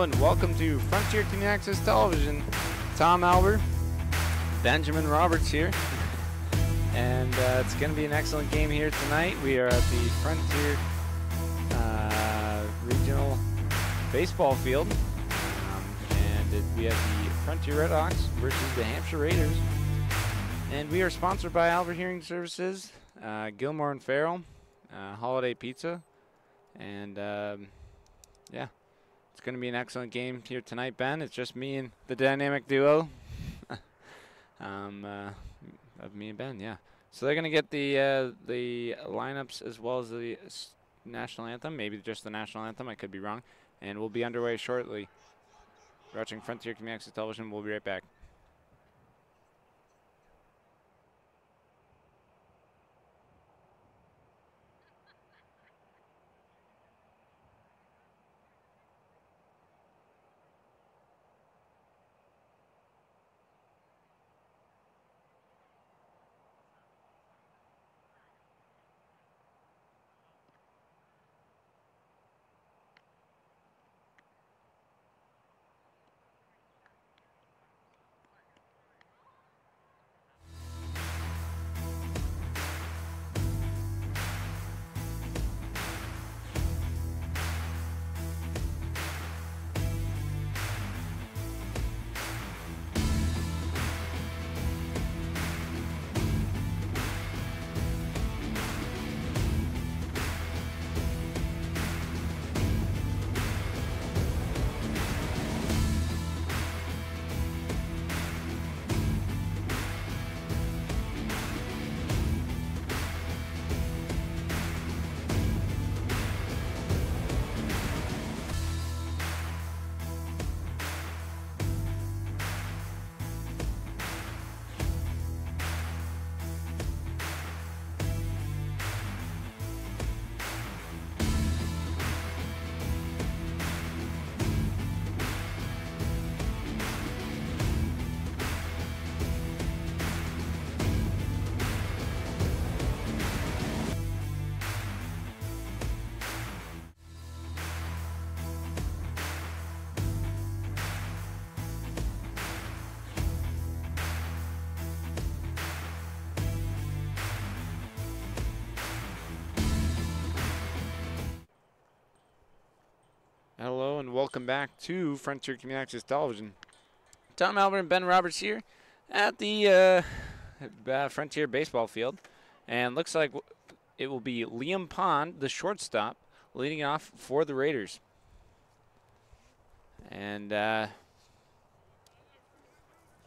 And welcome to Frontier Community Access Television. Tom Albert, Benjamin Roberts here. And uh, it's going to be an excellent game here tonight. We are at the Frontier uh, Regional Baseball Field. Um, and it, we have the Frontier Redhawks versus the Hampshire Raiders. And we are sponsored by Albert Hearing Services, uh, Gilmore and Farrell, uh, Holiday Pizza, and um, yeah, it's going to be an excellent game here tonight, Ben. It's just me and the dynamic duo um, uh, of me and Ben. Yeah. So they're going to get the uh, the lineups as well as the national anthem. Maybe just the national anthem. I could be wrong. And we'll be underway shortly. Watching Frontier Community Access Television. We'll be right back. Welcome back to Frontier Community Access Television. Tom Albert and Ben Roberts here at the uh, uh, Frontier Baseball Field, and looks like it will be Liam Pond, the shortstop, leading off for the Raiders. And uh,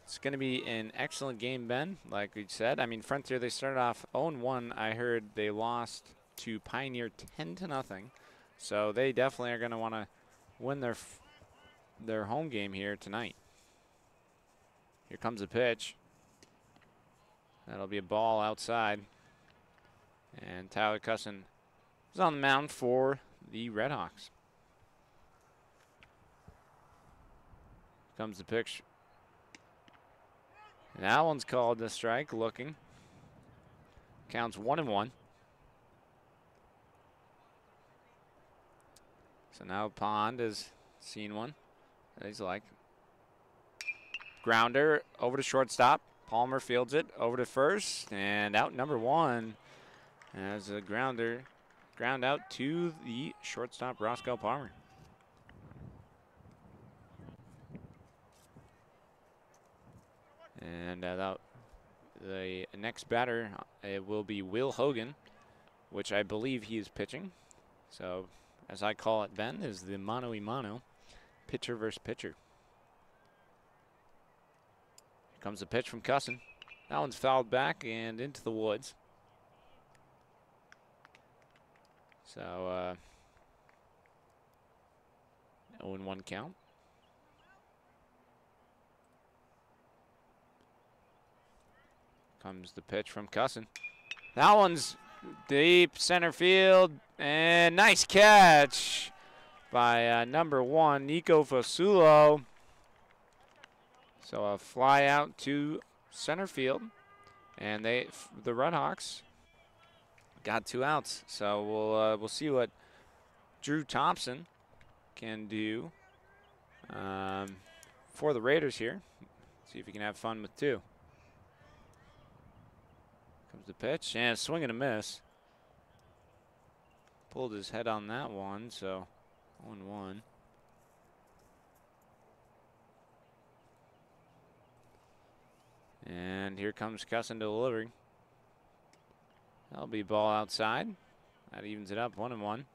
it's going to be an excellent game, Ben. Like we said, I mean Frontier they started off 0-1. I heard they lost to Pioneer 10 to nothing. So they definitely are going to want to win their their home game here tonight. Here comes a pitch. That'll be a ball outside. And Tyler Cusson is on the mound for the Redhawks. Comes the pitch. And that one's called a strike, looking. Counts one and one. So now Pond has seen one he's like. Grounder over to shortstop. Palmer fields it over to first and out number one as a grounder ground out to the shortstop Roscoe Palmer. And uh, the next batter uh, it will be Will Hogan, which I believe he is pitching. So as I call it, Ben, is the mano y mano, pitcher versus pitcher. Here comes the pitch from Cusson. That one's fouled back and into the woods. So, uh, 0 1 count. Comes the pitch from Cusson. That one's deep center field. And nice catch by uh, number one, Nico Fasulo. So a fly out to center field. And they, the Redhawks, got two outs. So we'll uh, we'll see what Drew Thompson can do um, for the Raiders here. See if he can have fun with two. Comes the pitch and swing and a miss. Pulled his head on that one, so 1 1. And here comes Cusson delivering. That'll be ball outside. That evens it up, one and one.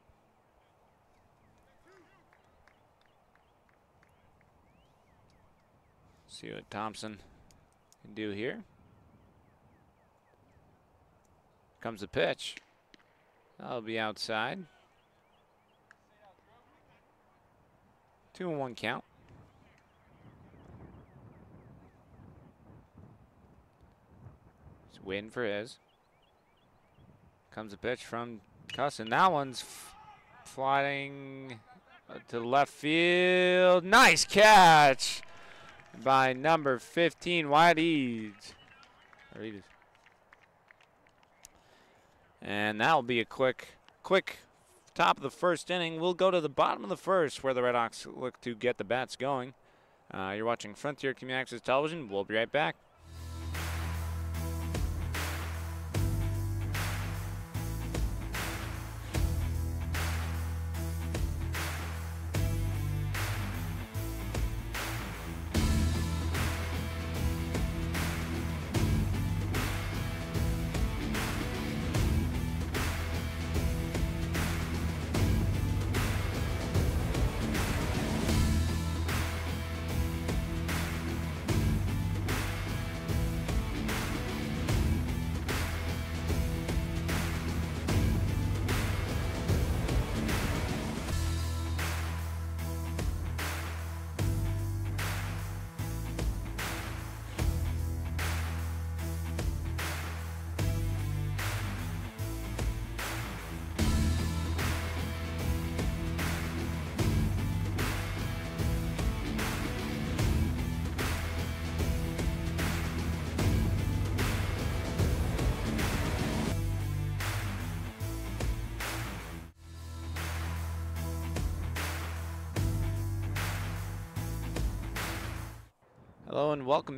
See what Thompson can do here. Comes the pitch. That'll be outside. Two and one count. He's waiting for his. Comes a pitch from Cusson. That one's flying to left field. Nice catch by number 15, Wyatt Eads. And that'll be a quick, quick top of the first inning. We'll go to the bottom of the first where the Red Hawks look to get the bats going. Uh, you're watching Frontier Community Access Television. We'll be right back.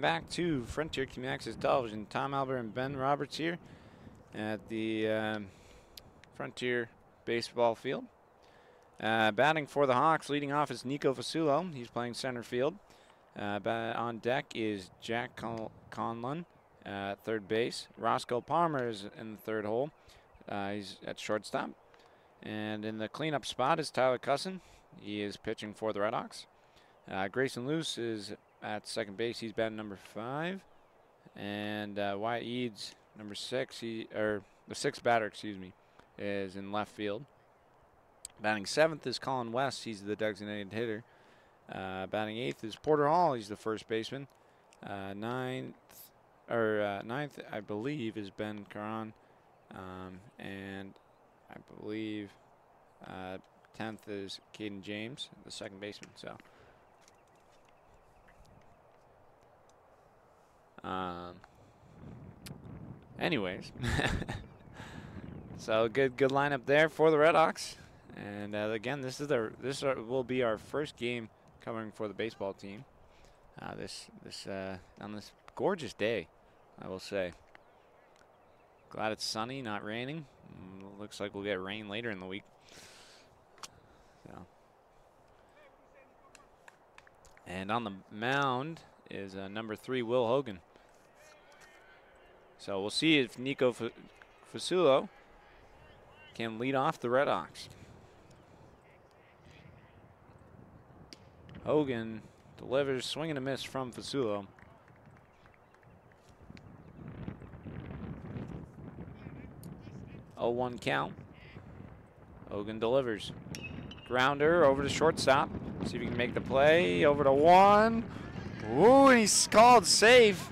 Back to Frontier Community Access Television. Tom Albert and Ben Roberts here at the um, Frontier baseball field. Uh, batting for the Hawks, leading off is Nico Fasulo. He's playing center field. Uh, on deck is Jack Con Conlon at third base. Roscoe Palmer is in the third hole. Uh, he's at shortstop. And in the cleanup spot is Tyler Cusson. He is pitching for the Red Hawks. Uh, Grayson Luce is at second base. He's batting number five. And uh, Wyatt Eads, number six, he or the sixth batter, excuse me, is in left field. Batting seventh is Colin West. He's the designated hitter. Uh, batting eighth is Porter Hall. He's the first baseman. Uh, ninth or uh, ninth, I believe, is Ben Caron, um, and I believe uh, tenth is Caden James, the second baseman. So. Um, anyways, so good good lineup there for the Red Hawks. And uh, again, this is the this will be our first game covering for the baseball team. Uh, this this uh, on this gorgeous day, I will say. Glad it's sunny, not raining. Mm, looks like we'll get rain later in the week. So. And on the mound is uh, number three, Will Hogan. So we'll see if Nico Fasulo can lead off the Red Hawks. Hogan delivers, swing and a miss from Fasulo. Oh one count. Hogan delivers. Grounder over to shortstop. See if he can make the play. Over to one. Ooh, he's called safe.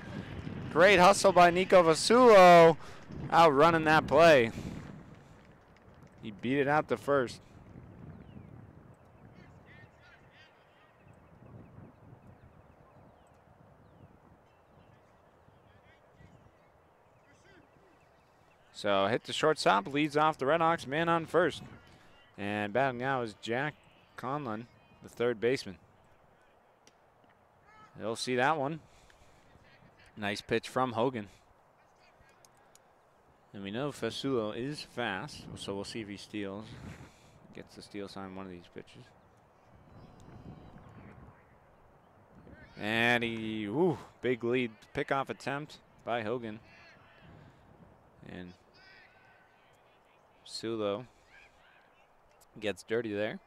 Great hustle by Nico Fasulo. Outrunning that play. He beat it out to first. So hit the shortstop, leads off the Red Hawks, man on first. And batting now is Jack Conlon, the third baseman. You'll see that one. Nice pitch from Hogan. And we know Fasulo is fast, so we'll see if he steals. Gets the steal sign one of these pitches. And he, ooh, big lead pickoff attempt by Hogan. And Sulo gets dirty there.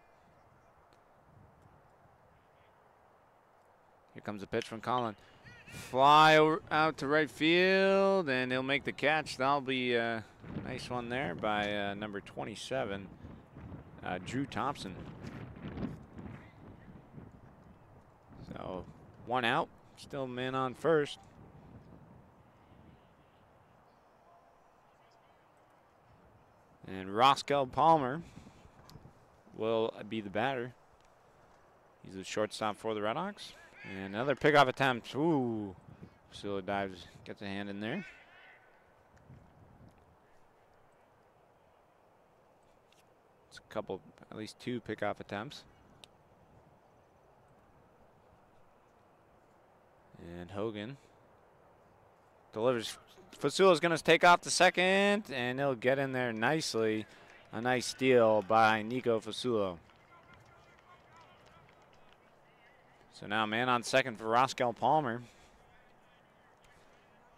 Here comes a pitch from Colin. Fly out to right field, and he'll make the catch. That'll be a nice one there by uh, number 27, uh, Drew Thompson. So one out, still men on first. And Roscoe Palmer will be the batter. He's the shortstop for the Red Hawks. And another pickoff attempt. Ooh. Priscilla dives, gets a hand in there. It's a couple, at least two pickoff attempts. And Hogan delivers. Fasulo's going to take off the second, and he'll get in there nicely. A nice steal by Nico Fasulo. So now man on second for Roscoe Palmer.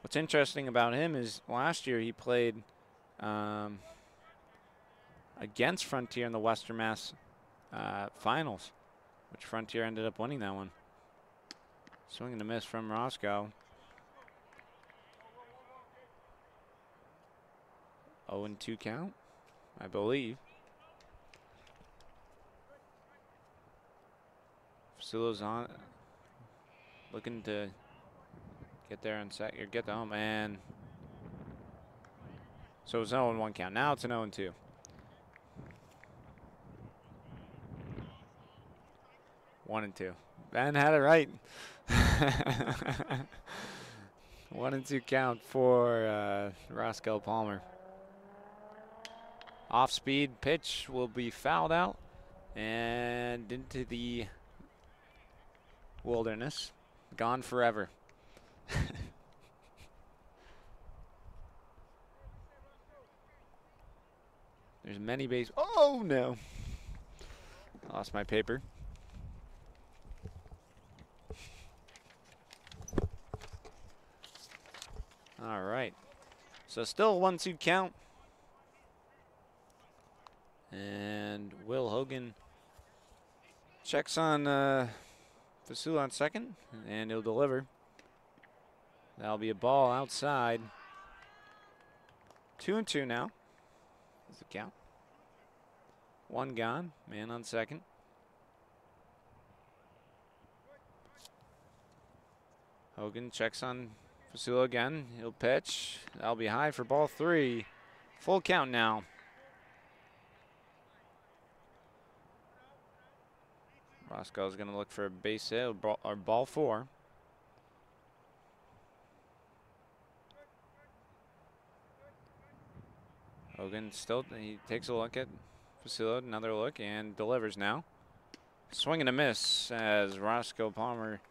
What's interesting about him is last year he played um, against Frontier in the Western Mass uh, finals, which Frontier ended up winning that one. Swinging a miss from Roscoe. 0 and 2 count, I believe. Fasulo's on, looking to get there and set, or get the home, and so it's 0 1 count. Now it's an 0 2. One and two. Ben had it right. One and two count for uh, Roscoe Palmer. Off speed pitch will be fouled out and into the wilderness. Gone forever. There's many base. Oh no! Lost my paper. All right. So still one two count. And Will Hogan checks on uh, Fasulo on second, and he'll deliver. That'll be a ball outside. Two and two now. Is the count. One gone. Man on second. Hogan checks on Fasulo again. He'll pitch. That'll be high for ball three. Full count now. Roscoe's going to look for a base hit or ball four. Hogan still, he takes a look at Fasulo, another look, and delivers now. Swing and a miss as Roscoe Palmer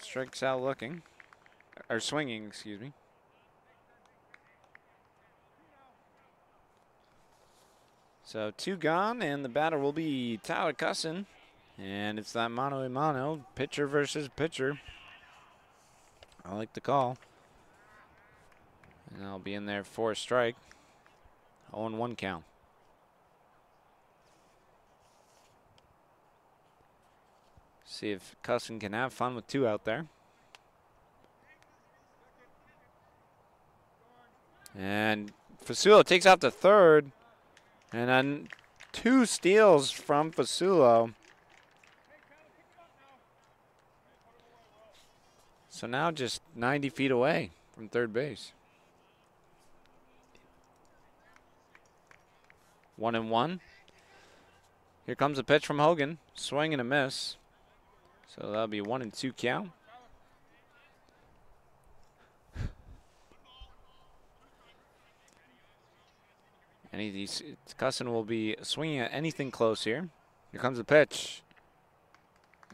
strikes out looking, or swinging, excuse me. So two gone, and the batter will be Tyler Cusson. And it's that mano a mano, pitcher versus pitcher. I like the call. And I'll be in there for a strike. 0 1 count. See if Cusson can have fun with two out there. And Fasulo takes out the third. And then two steals from Fasulo. So now just 90 feet away from third base. One and one. Here comes a pitch from Hogan. Swing and a miss. So that'll be one and two count. And he's, Cusson will be swinging at anything close here. Here comes the pitch.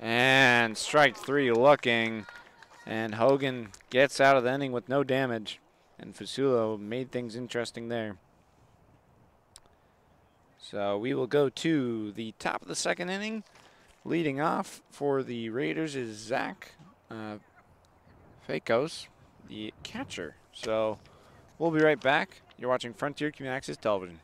And strike three looking. And Hogan gets out of the inning with no damage. And Fasulo made things interesting there. So we will go to the top of the second inning. Leading off for the Raiders is Zach uh, Fakos, the catcher. So we'll be right back. You're watching Frontier Community Access Television.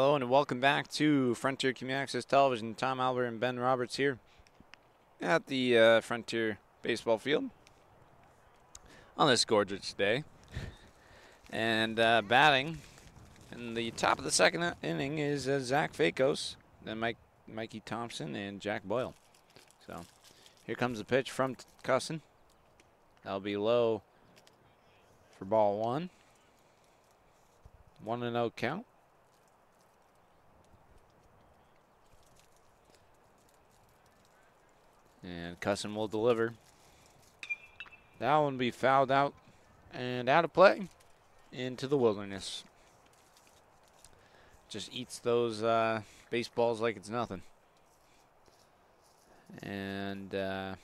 Hello and welcome back to Frontier Community Access Television. Tom Albert and Ben Roberts here at the uh, Frontier Baseball Field on this gorgeous day. And uh, batting in the top of the second inning is uh, Zach Fakos, then Mike, Mikey Thompson, and Jack Boyle. So here comes the pitch from Cusson. That'll be low for ball one. 1 0 count. And Cusson will deliver. That one be fouled out and out of play into the wilderness. Just eats those uh, baseballs like it's nothing. And uh,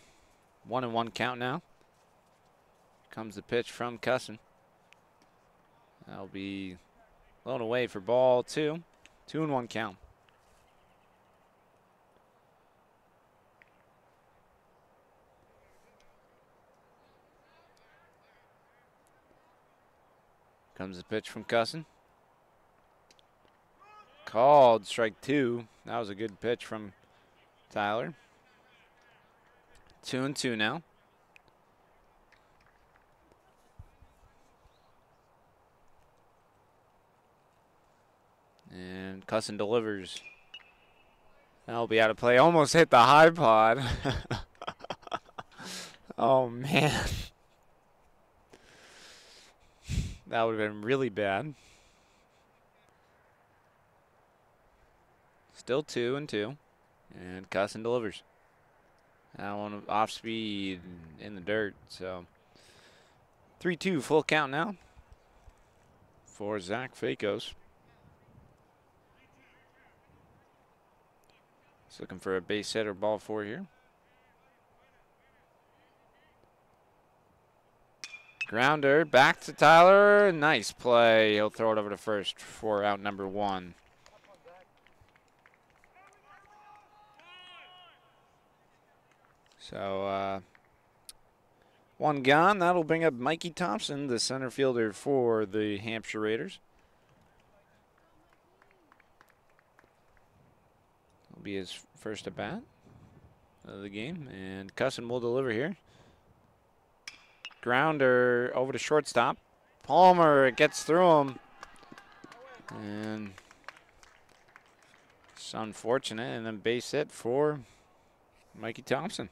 one and one count now. Comes the pitch from Cusson. That'll be blown away for ball two. Two and one count. Comes the pitch from Cusson. Called strike two. That was a good pitch from Tyler. Two and two now. And Cusson delivers. That'll be out of play. Almost hit the high pod. oh, man. That would have been really bad. Still two and two. And Cusson delivers. That one off speed in the dirt. So 3 2 full count now for Zach Fakos. He's looking for a base hit or ball four here. Grounder back to Tyler. Nice play. He'll throw it over to first for out number one. So, uh, one gone. That'll bring up Mikey Thompson, the center fielder for the Hampshire Raiders. Will be his first at bat of the game. And Cusson will deliver here. Grounder over to shortstop. Palmer gets through him. And it's unfortunate. And then base hit for Mikey Thompson.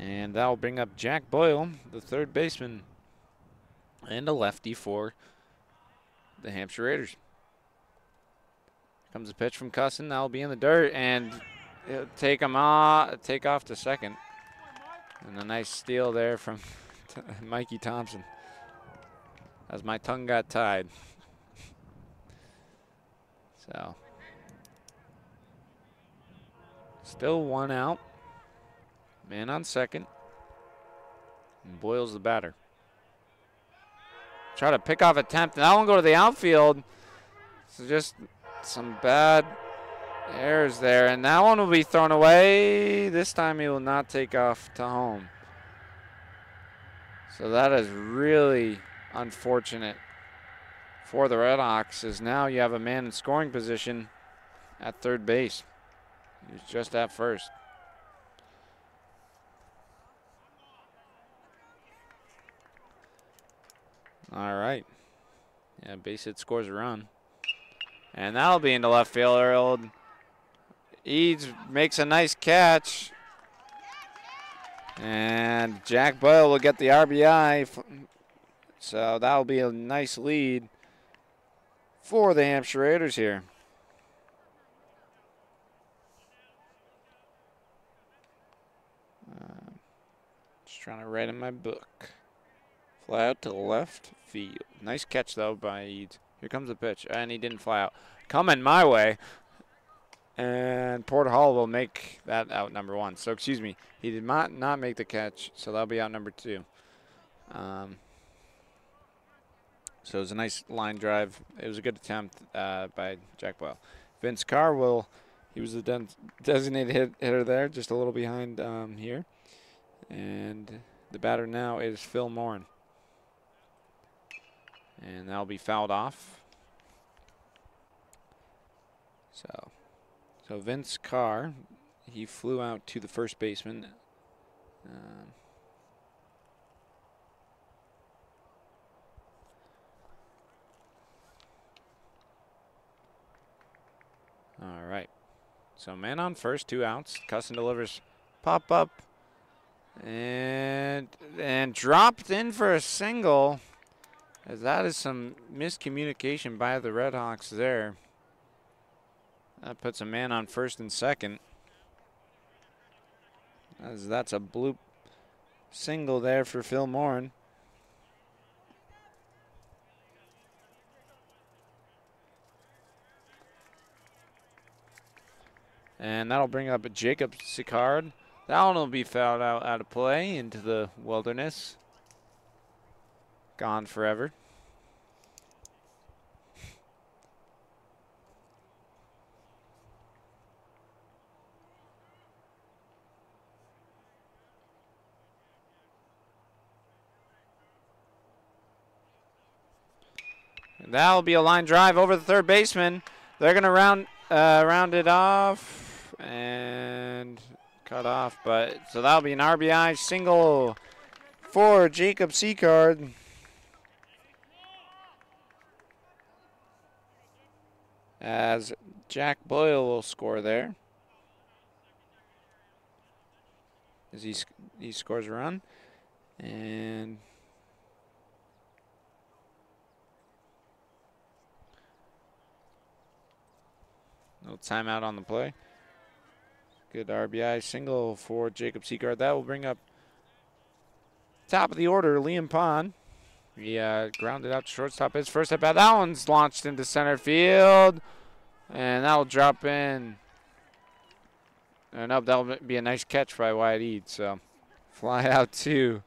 And that'll bring up Jack Boyle, the third baseman, and a lefty for the Hampshire Raiders. Comes a pitch from Cusson. That'll be in the dirt, and take him off, take off to second. And a nice steal there from Mikey Thompson. as my tongue got tied. so, still one out. Man on second. And Boyle's the batter. Try to pick off attempt. And that one go to the outfield. So just some bad errors there. And that one will be thrown away. This time he will not take off to home. So that is really unfortunate for the Red Hawks as now you have a man in scoring position at third base. He's just at first. All right. Yeah, base hit scores a run. And that'll be into left field. Eads makes a nice catch. And Jack Boyle will get the RBI. So that'll be a nice lead for the Hampshire Raiders here. Uh, just trying to write in my book. Fly out to left field. Nice catch, though, by Eads. Here comes the pitch, and he didn't fly out. Coming my way. And Porter Hall will make that out number one. So, excuse me, he did not, not make the catch, so that'll be out number two. Um, so it was a nice line drive. It was a good attempt uh, by Jack Boyle. Vince Carr will, he was the designated hit, hitter there, just a little behind um, here. And the batter now is Phil Morin. And that'll be fouled off. So, so Vince Carr, he flew out to the first baseman. Um, All right. So man on first, two outs. Cusson delivers pop up and and dropped in for a single. As that is some miscommunication by the Redhawks there. That puts a man on first and second. As that's a bloop single there for Phil Morin. And that'll bring up a Jacob Sicard. That one will be fouled out, out of play into the wilderness. Gone forever. That'll be a line drive over the third baseman. They're going to round uh, round it off and cut off. But so that'll be an RBI single for Jacob Sicard. As Jack Boyle will score there. As he, he scores a run. And no timeout on the play. Good RBI single for Jacob Sicard. That will bring up top of the order, Liam Pond. He uh, grounded out shortstop. His first at bat. That one's launched into center field. And that will drop in. And up, that'll be a nice catch by Wyatt Eads. So fly out two.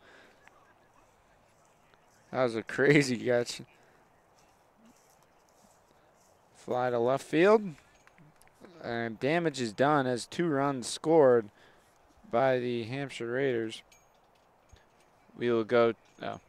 That was a crazy catch. Fly to left field. And damage is done as two runs scored by the Hampshire Raiders. We will go. Oh,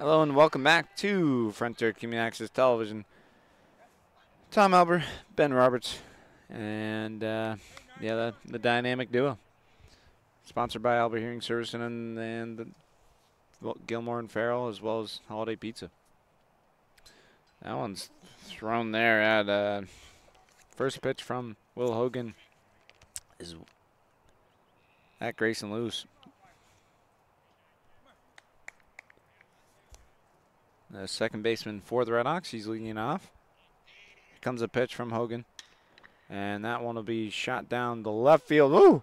Hello and welcome back to Frontier Community Access Television. Tom Albert, Ben Roberts, and uh, yeah, the, the dynamic duo. Sponsored by Albert Hearing Service and, and Gilmore and Farrell, as well as Holiday Pizza. That one's thrown there at uh, first pitch from Will Hogan is at Grayson Luce. The second baseman for the Red Hawks, he's leading off. Here comes a pitch from Hogan. And that one will be shot down the left field. Ooh!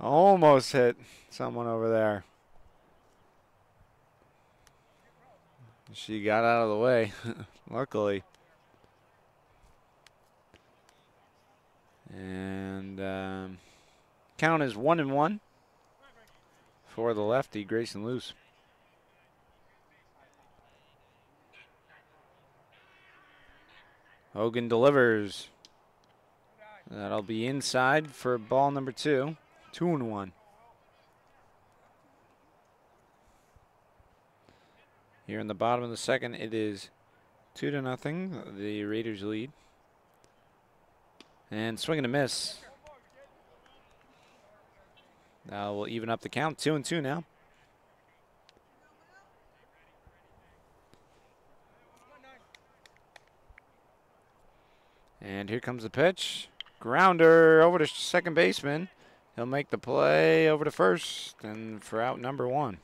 Almost hit someone over there. She got out of the way, luckily. And um, count is one and one for the lefty, Grayson Luce. Hogan delivers. That'll be inside for ball number two. Two and one. Here in the bottom of the second, it is two to nothing. The Raiders lead. And swing and a miss. Now we'll even up the count. Two and two now. And here comes the pitch. Grounder over to second baseman. He'll make the play over to first and for out number one.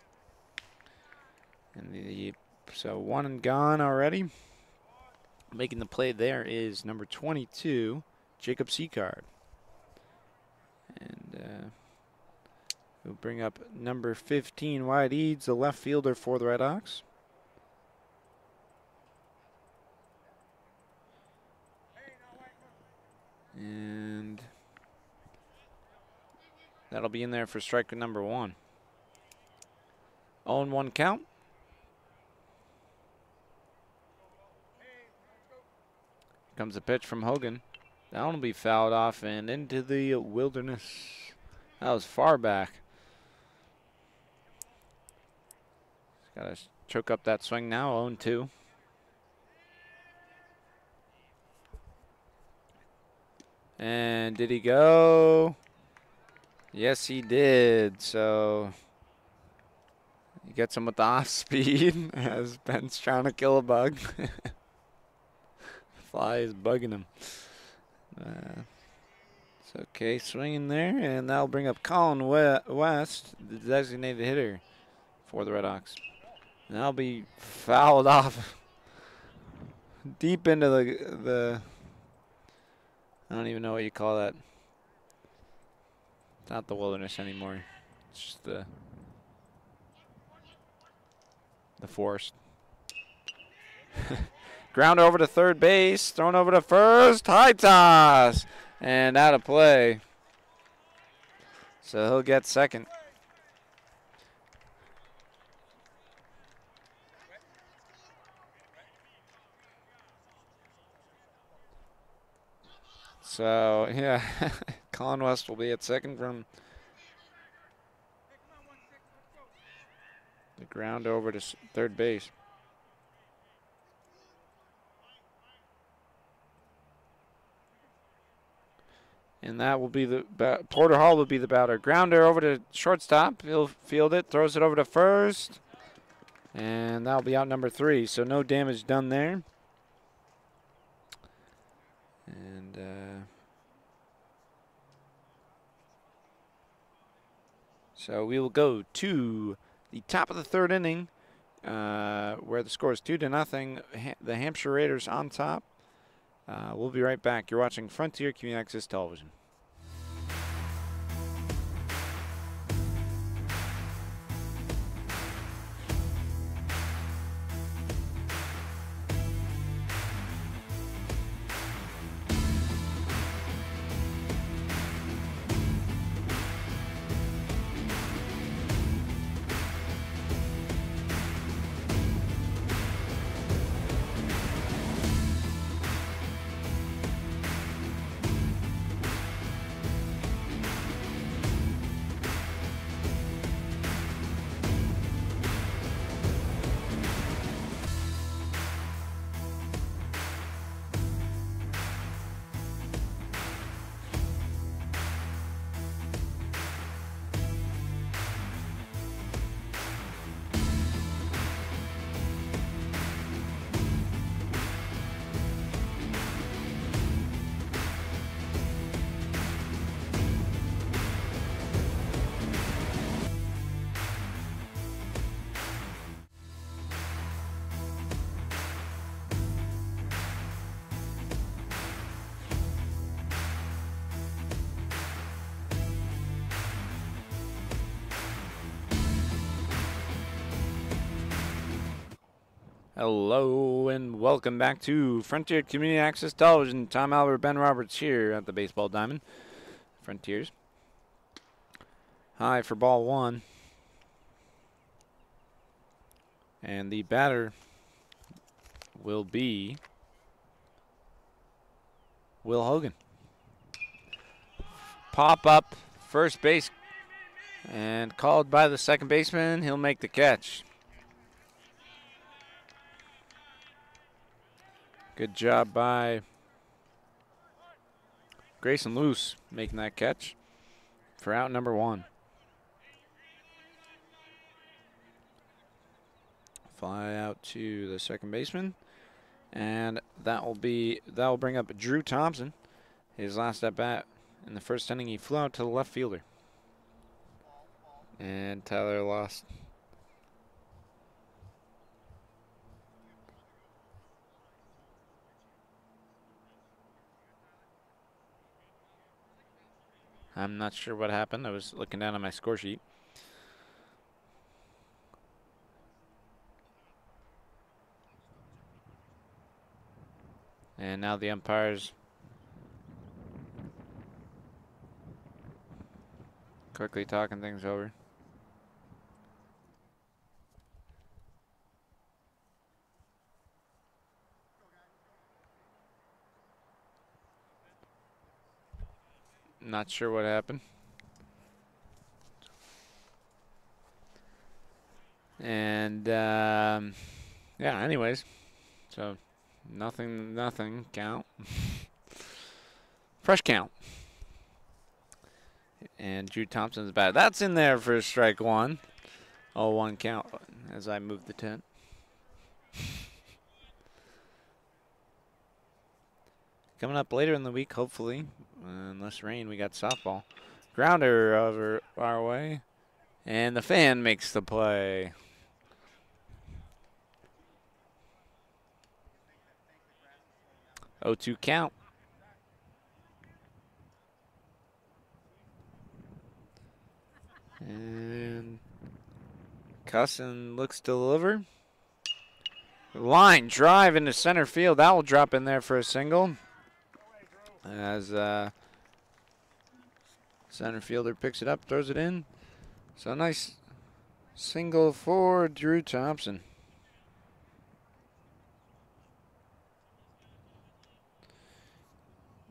And the so one and gone already. Making the play there is number 22, Jacob Sicard. And uh, we'll bring up number 15, Wyatt Eads, the left fielder for the Red Hawks. And that'll be in there for strike number one. 0 1 count. Comes a pitch from Hogan. That one will be fouled off and into the wilderness. That was far back. Got to choke up that swing now, 0 And did he go? Yes, he did. So he gets him with the off speed as Ben's trying to kill a bug. Fly is bugging him. Uh, it's okay, swinging there, and that'll bring up Colin West, the designated hitter for the Red Hawks. And that'll be fouled off deep into the the I don't even know what you call that. It's not the wilderness anymore. It's just the the forest. Ground over to third base, thrown over to first, high toss, and out of play. So he'll get second. So, yeah, Colin West will be at second from the ground over to third base. And that will be the Porter Hall will be the batter. Grounder over to shortstop. He'll field it, throws it over to first. And that'll be out number three. So no damage done there. And uh, so we will go to the top of the third inning, uh, where the score is two to nothing. Ha the Hampshire Raiders on top. Uh, we'll be right back. You're watching Frontier Community Access Television. Hello and welcome back to Frontier Community Access Television. Tom Albert, Ben Roberts here at the Baseball Diamond. Frontiers. High for ball one. And the batter will be Will Hogan. Pop up, first base, and called by the second baseman. He'll make the catch. Good job by Grayson Luce making that catch for out number one. Fly out to the second baseman. And that will be that will bring up Drew Thompson. His last at bat in the first inning, he flew out to the left fielder. And Tyler lost. I'm not sure what happened. I was looking down on my score sheet. And now the umpires quickly talking things over. Not sure what happened. And um, yeah, anyways, so Nothing, nothing. Count. Fresh count. And Drew Thompson's bat. That's in there for strike one. Oh, one count as I move the tent. Coming up later in the week, hopefully, unless rain, we got softball. Grounder over our way. And the fan makes the play. 0-2 count. And Cusson looks to deliver. Line drive into center field. That will drop in there for a single. As uh, center fielder picks it up, throws it in. So a nice single for Drew Thompson.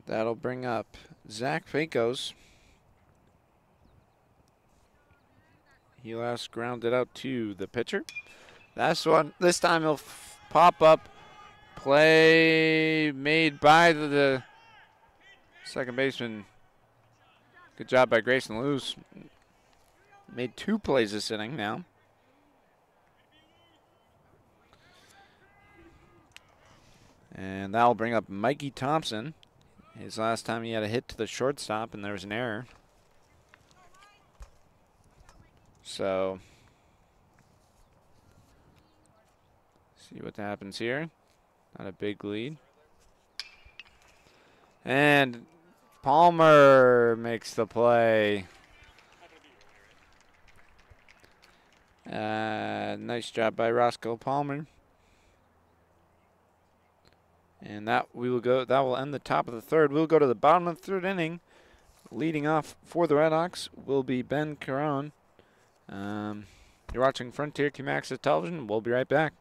That'll bring up Zach Pecos. He last grounded out to the pitcher. That's one. This time he'll pop up. Play made by the, the second baseman. Good job by Grayson Luce. Made two plays this inning now. And that'll bring up Mikey Thompson. His last time he had a hit to the shortstop and there was an error. So, see what happens here. Not a big lead. And Palmer makes the play. Uh, nice job by Roscoe Palmer. And that we will go. That will end the top of the third. We'll go to the bottom of the third inning. Leading off for the Red Hawks will be Ben Caron. Um, you're watching Frontier Access Television. We'll be right back.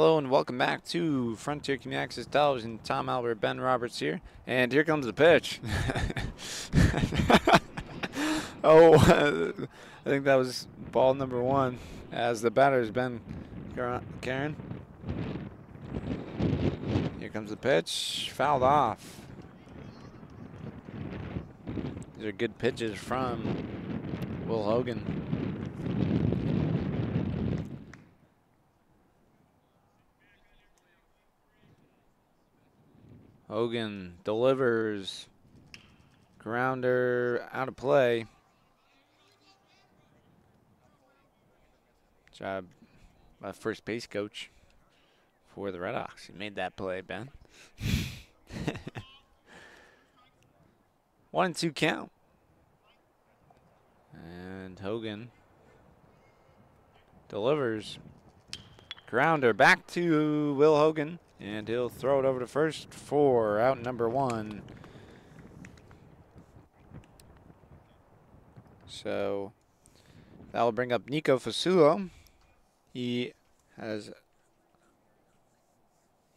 Hello and welcome back to Frontier Community Access Television. Tom Albert, Ben Roberts here, and here comes the pitch. oh, I think that was ball number one as the batter has been Caron. Here comes the pitch, fouled off. These are good pitches from Will Hogan. Hogan delivers. Grounder out of play. Job my first base coach for the Red Hawks. He made that play, Ben. One and two count. And Hogan delivers. Grounder back to Will Hogan. And he'll throw it over to first for out number one. So that will bring up Nico Fasulo. He has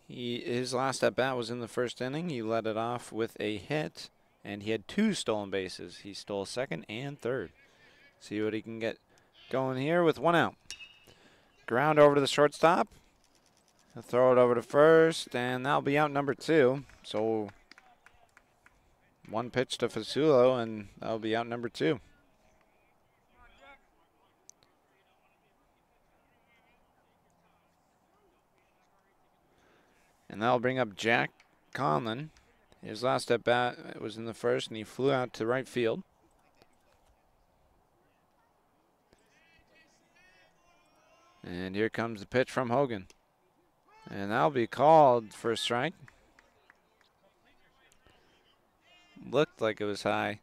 he his last at bat was in the first inning. He led it off with a hit, and he had two stolen bases. He stole second and third. See what he can get going here with one out. Ground over to the shortstop. Throw it over to first, and that'll be out number two. So one pitch to Fasulo, and that'll be out number two. And that'll bring up Jack Conlon. His last at bat was in the first, and he flew out to right field. And here comes the pitch from Hogan. And that'll be called for a strike. Looked like it was high.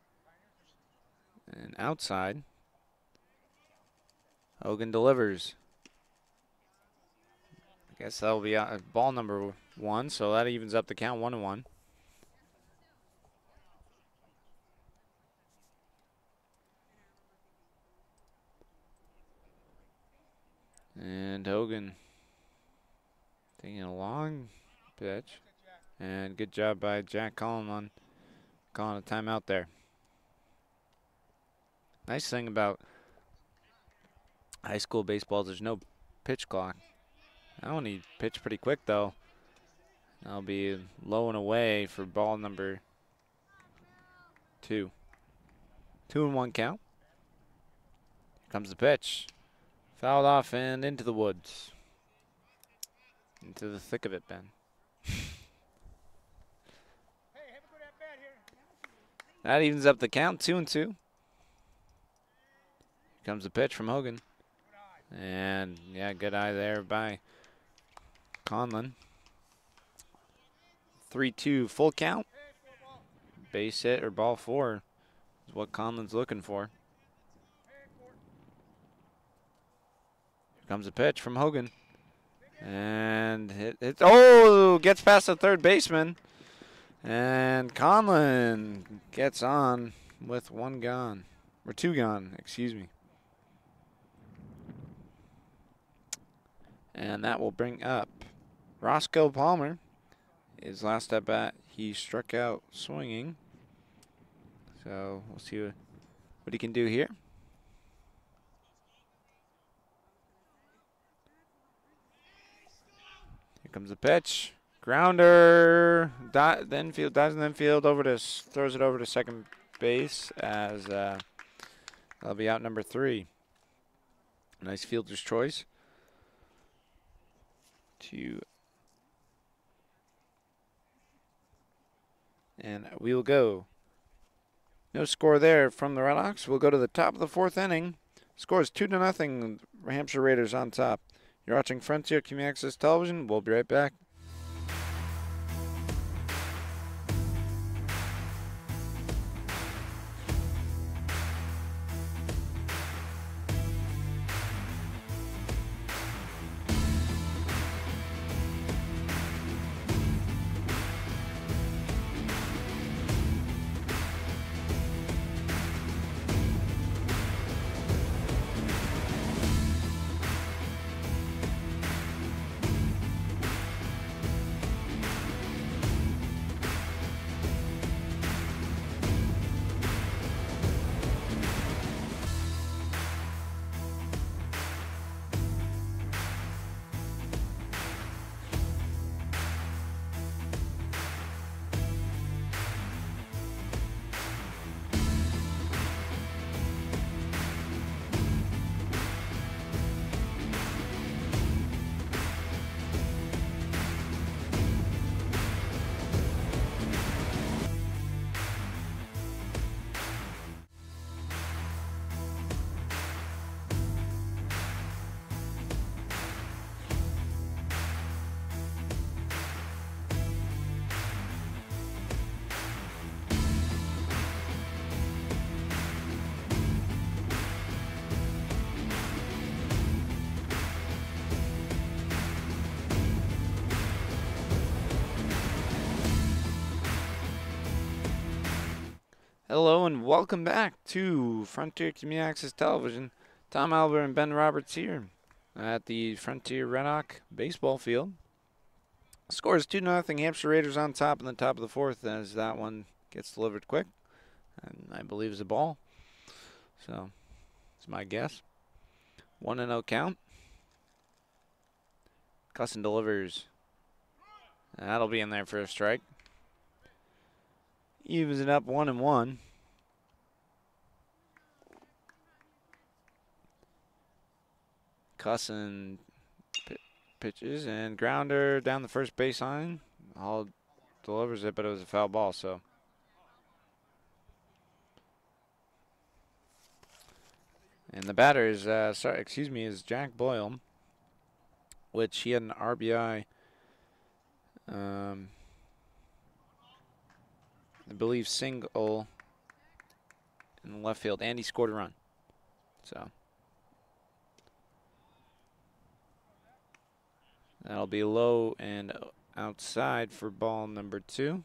And outside. Hogan delivers. I guess that'll be uh, ball number one, so that evens up the count one and one. And Hogan Taking a long pitch. And good job by Jack Conlon on calling a timeout there. Nice thing about high school baseball, is there's no pitch clock. I only pitch pretty quick though. I'll be low and away for ball number two. Two and one count. Here comes the pitch. Fouled off and into the woods. Into the thick of it, Ben. that evens up the count, two and two. Here comes the pitch from Hogan. And yeah, good eye there by Conlon. 3-2 full count. Base hit or ball four is what Conlon's looking for. Here comes a pitch from Hogan. And it, it oh gets past the third baseman. And Conlon gets on with one gone. Or two gone, excuse me. And that will bring up Roscoe Palmer. His last at bat, he struck out swinging. So we'll see what, what he can do here. Here comes the pitch. Grounder. Di the infield, dives in the infield, over to, throws it over to second base as uh, that'll be out number three. Nice fielder's choice. To and we will go. No score there from the Red Hawks. We'll go to the top of the fourth inning. Score is two to nothing. Hampshire Raiders on top. You're watching Frontier Community Access Television. We'll be right back. Hello and welcome back to Frontier Community Access Television. Tom Albert and Ben Roberts here at the Frontier Redhawk baseball field. Score is 2 0 Hampshire Raiders on top in the top of the fourth as that one gets delivered quick. And I believe is a ball. So, it's my guess. 1 0 count. Cusson delivers. That'll be in there for a strike. Evens it up 1 and 1. Cusson pitches and grounder down the first baseline. Hall delivers it, but it was a foul ball, so. And the batter is, uh, sorry, excuse me, is Jack Boyle, which he had an RBI, um, I believe single in the left field, and he scored a run. So. That'll be low and outside for ball number two.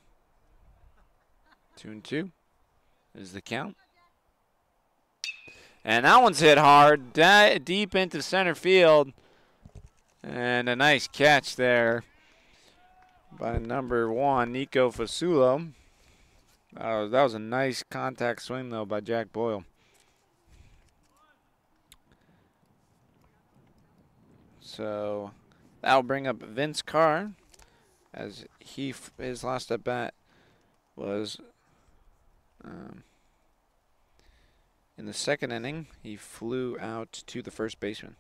Two and two is the count. And that one's hit hard, deep into center field. And a nice catch there by number one, Nico Fasulo. Uh, that was a nice contact swing, though, by Jack Boyle. So That'll bring up Vince Carr as he his last at bat was um, in the second inning. He flew out to the first baseman.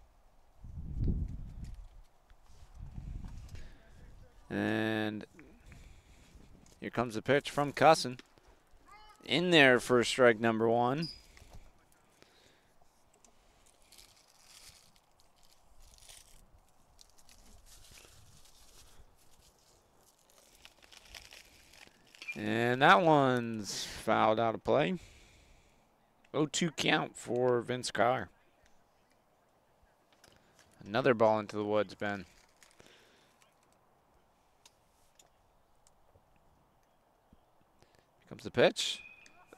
And here comes the pitch from Cusson. In there for strike number one. And that one's fouled out of play. 0-2 count for Vince Carr. Another ball into the woods, Ben. Comes the pitch.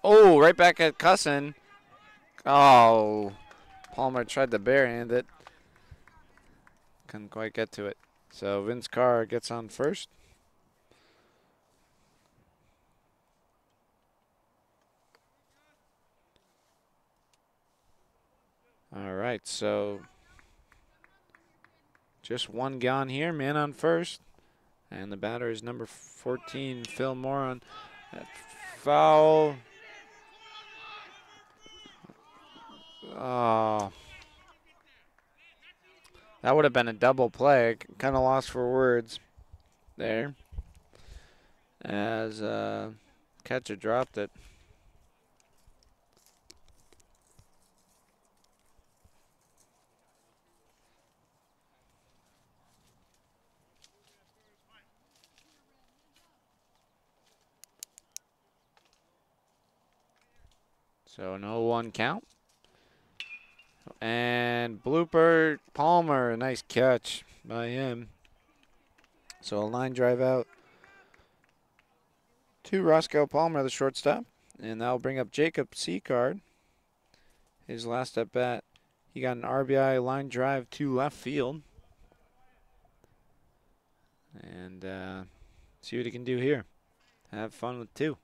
Oh, right back at Cusson. Oh, Palmer tried to barehand it. Couldn't quite get to it. So Vince Carr gets on first. All right, so just one gone here, man on first. And the batter is number 14, Phil Moron. That foul. Oh. That would have been a double play. Kind of lost for words there. As uh, catcher dropped it. So no one count. And blooper Palmer, nice catch by him. So a line drive out to Roscoe Palmer, the shortstop. And that'll bring up Jacob Sicard. His last at bat, he got an RBI line drive to left field. And uh, see what he can do here. Have fun with two.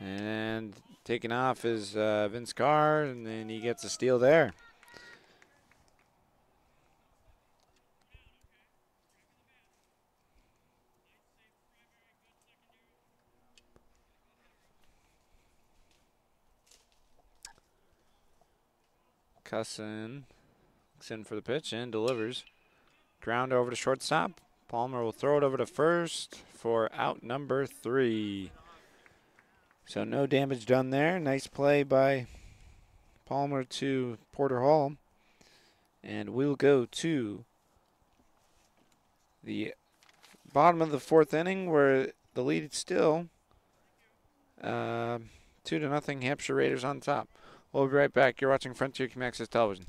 And taking off is uh, Vince Carr, and then he gets a steal there. Cusson looks in for the pitch and delivers. Ground over to shortstop. Palmer will throw it over to first for out number three. So no damage done there. Nice play by Palmer to Porter Hall. And we'll go to the bottom of the fourth inning where the lead is still uh, two to nothing. Hampshire Raiders on top. We'll be right back. You're watching Frontier Access Television.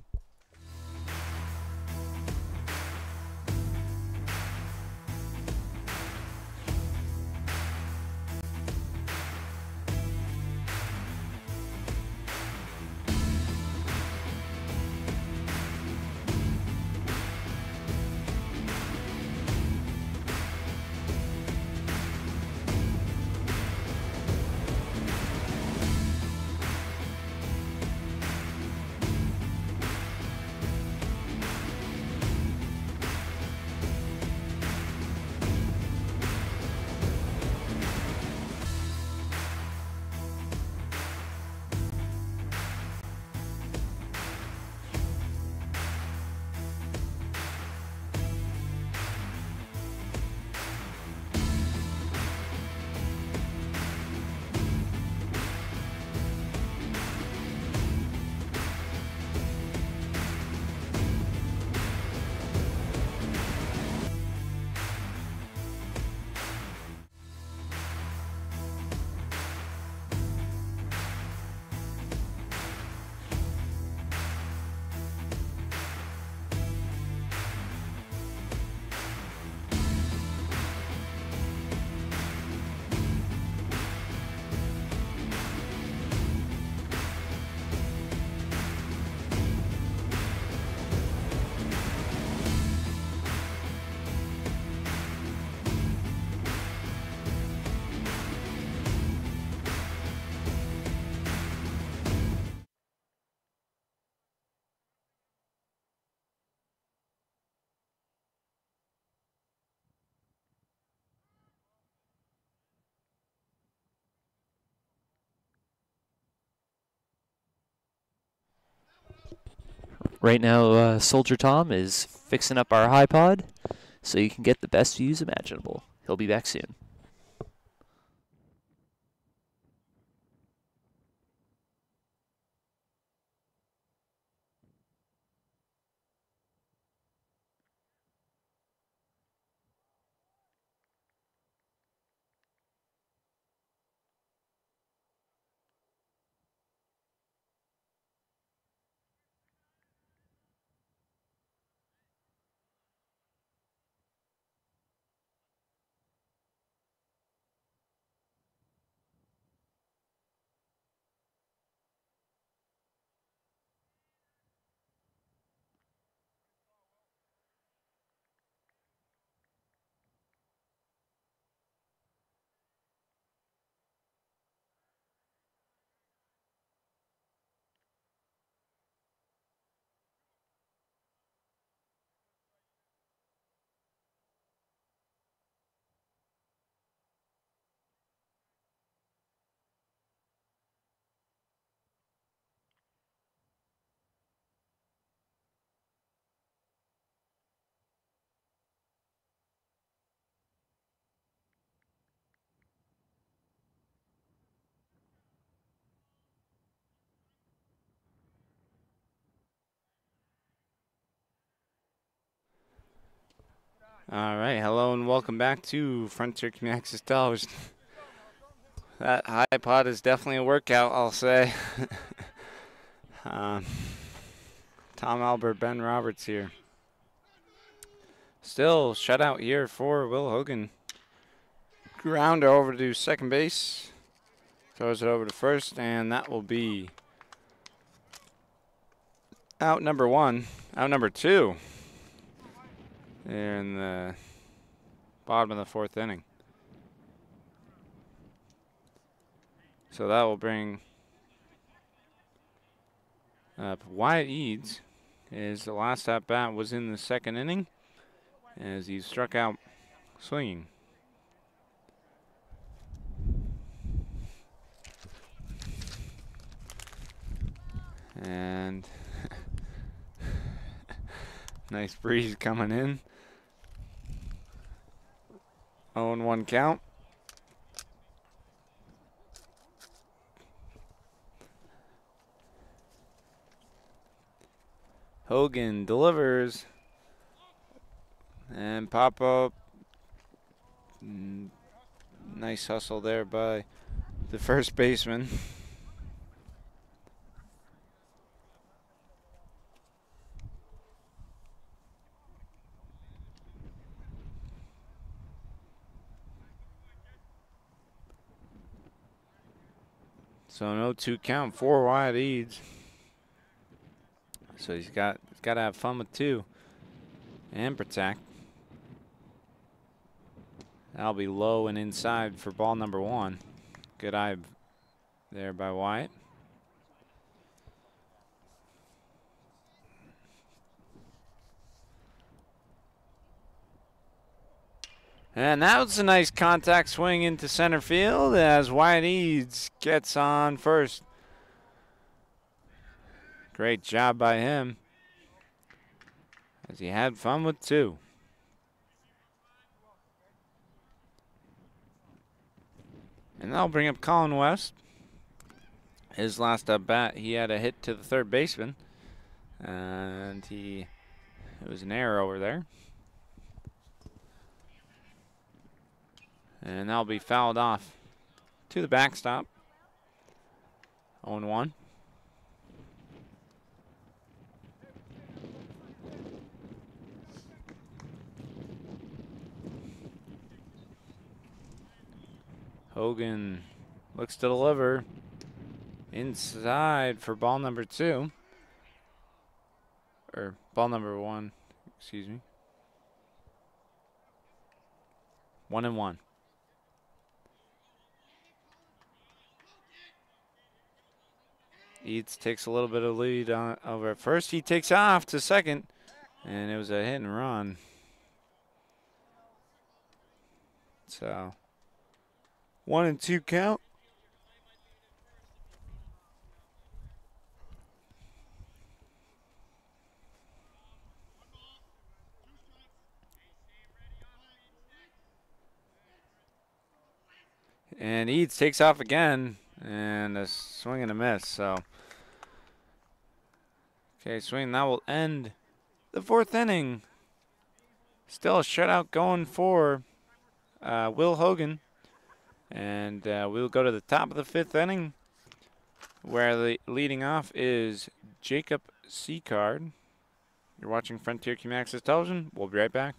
Right now, uh, Soldier Tom is fixing up our high pod so you can get the best views imaginable. He'll be back soon. All right, hello and welcome back to Frontier Access Television. that high pod is definitely a workout, I'll say. um, Tom Albert, Ben Roberts here. Still shutout here for Will Hogan. Grounder over to second base. Throws it over to first, and that will be out number one. Out number two. There in the bottom of the fourth inning. So that will bring up Wyatt Eads. His last at bat was in the second inning as he struck out swinging. And nice breeze coming in. 0 1 count. Hogan delivers. And pop up. Mm, nice hustle there by the first baseman. So no two count, for Wyatt Eads. So he's got he's got to have fun with two and protect. That'll be low and inside for ball number one. Good eye there by Wyatt. And that was a nice contact swing into center field as Wyatt Eads gets on first. Great job by him as he had fun with two. And that'll bring up Colin West. His last at bat, he had a hit to the third baseman. And he, it was an error over there. And that'll be fouled off to the backstop. 0 1. Hogan looks to deliver inside for ball number two. Or ball number one, excuse me. One and one. Eads takes a little bit of lead on, over at first. He takes off to second, and it was a hit and run. So, one and two count. And Eads takes off again, and a swing and a miss. So okay, swing. That will end the fourth inning. Still a shutout going for uh, Will Hogan. And uh, we'll go to the top of the fifth inning, where the leading off is Jacob Sicard. You're watching Frontier Community Access Television. We'll be right back.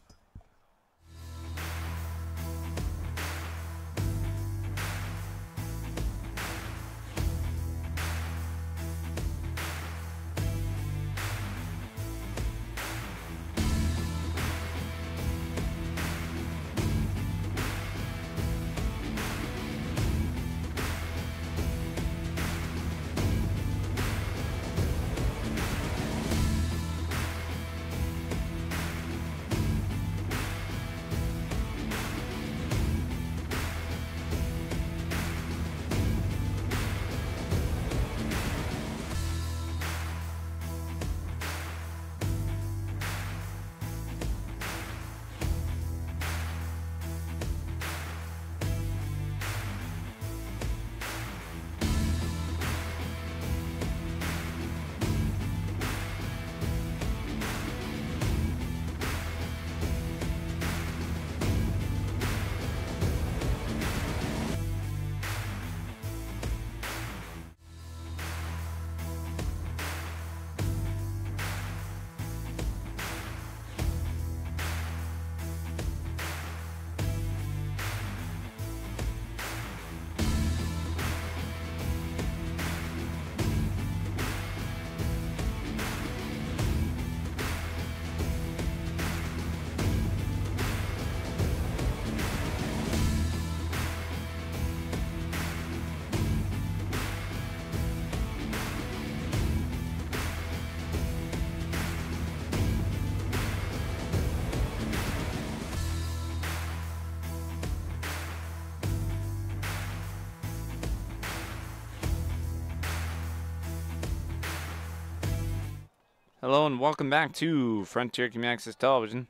Hello and welcome back to Frontier Community Access Television.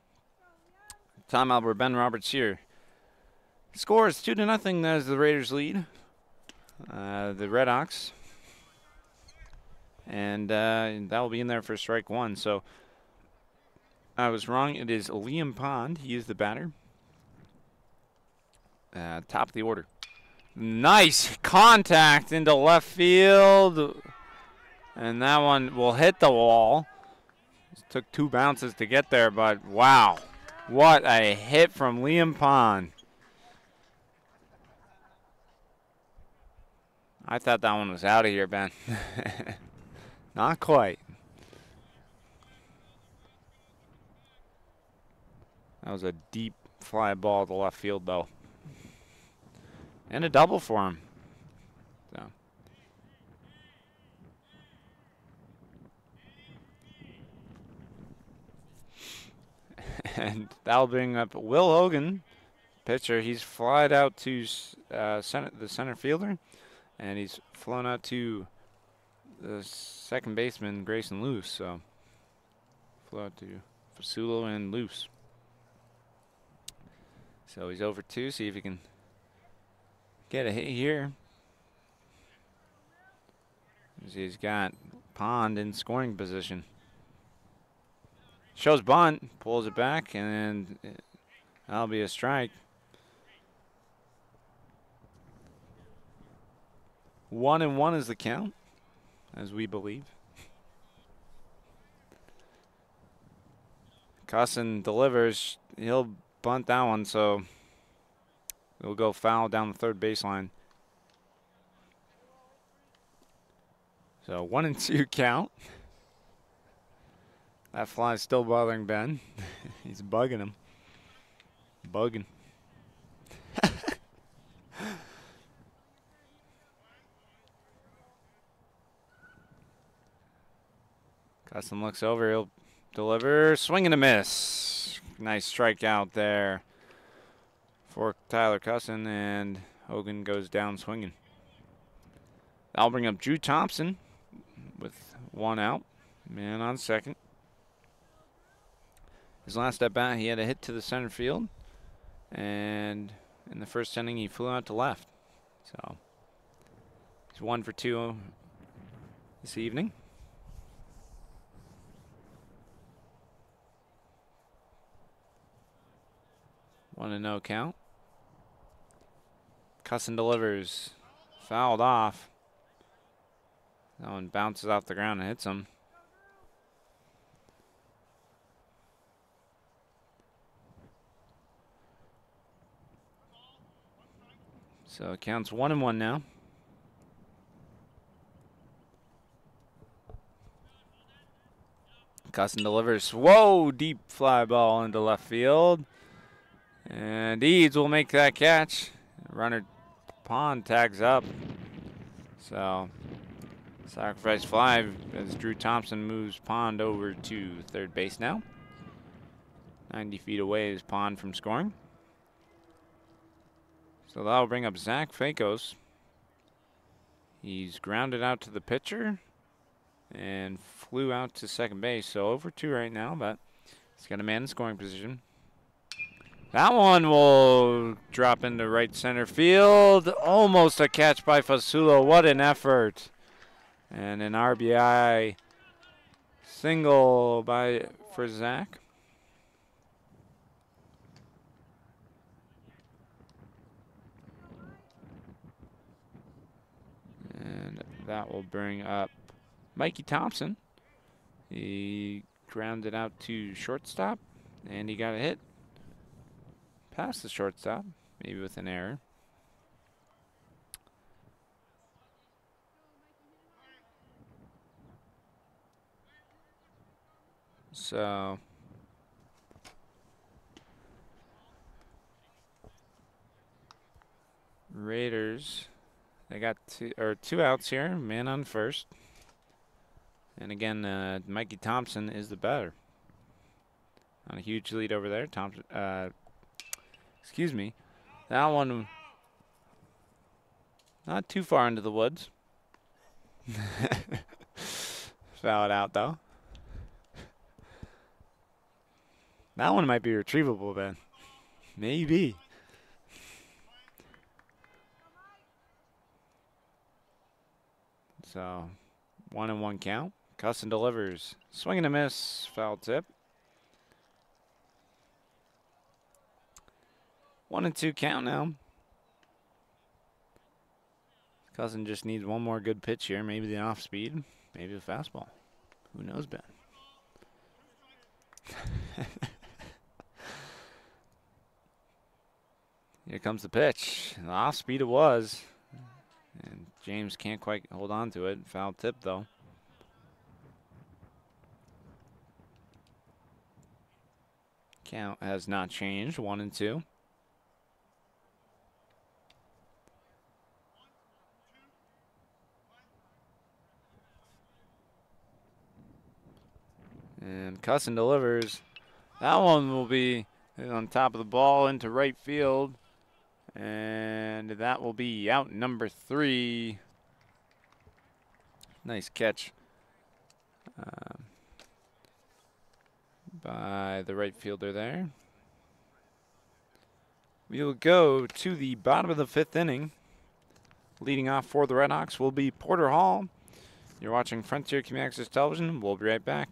Tom Albert, Ben Roberts here. Score is two to nothing as the Raiders lead. Uh, the Red Ox, and uh, that will be in there for strike one. So I was wrong. It is Liam Pond. He is the batter. Uh, top of the order. Nice contact into left field. And that one will hit the wall. Took two bounces to get there, but wow. What a hit from Liam Pond. I thought that one was out of here, Ben. Not quite. That was a deep fly ball to left field, though. And a double for him. and that'll bring up Will Hogan, pitcher. He's flied out to uh, center, the center fielder, and he's flown out to the second baseman Grayson Luce. So flew out to Fasulo and Luce. So he's over two. See if he can get a hit here. He's got Pond in scoring position. Shows bunt, pulls it back, and that'll be a strike. One and one is the count, as we believe. Cusson delivers. He'll bunt that one, so it'll go foul down the third baseline. So one and two count. That fly's still bothering Ben. He's bugging him. Bugging. Cusson looks over. He'll deliver. Swing and a miss. Nice strikeout there for Tyler Cusson. And Hogan goes down swinging. I'll bring up Drew Thompson with one out. Man on second. His last at bat, he had a hit to the center field. And in the first inning, he flew out to left. So he's one for two this evening. One and no count. Cusson delivers. Fouled off. That one bounces off the ground and hits him. So it counts one and one now. Cusson delivers. Whoa, deep fly ball into left field. And Eads will make that catch. Runner Pond tags up. So sacrifice fly as Drew Thompson moves Pond over to third base now. 90 feet away is Pond from scoring. So that'll bring up Zach Fakos. He's grounded out to the pitcher and flew out to second base. So over two right now, but he's got a man in scoring position. That one will drop into right center field. Almost a catch by Fasulo. What an effort. And an RBI single by for Zach. And that will bring up Mikey Thompson. He grounded out to shortstop, and he got a hit past the shortstop, maybe with an error. So Raiders they got two or two outs here, man on first. And again, uh, Mikey Thompson is the batter. On a huge lead over there. Thompson, uh, excuse me. That one, not too far into the woods. Foul it out though. That one might be retrievable, Ben. Maybe. So, one and one count. Cusson delivers. Swing and a miss. Foul tip. One and two count now. Cusson just needs one more good pitch here. Maybe the off speed. Maybe the fastball. Who knows, Ben? Here comes the pitch. Off speed it was. And James can't quite hold on to it. Foul tip, though. Count has not changed. One and two. And Cusson delivers. That one will be on top of the ball into right field. And that will be out number three. Nice catch um, by the right fielder there. We will go to the bottom of the fifth inning. Leading off for the Red Redhawks will be Porter Hall. You're watching Frontier Community Access Television. We'll be right back.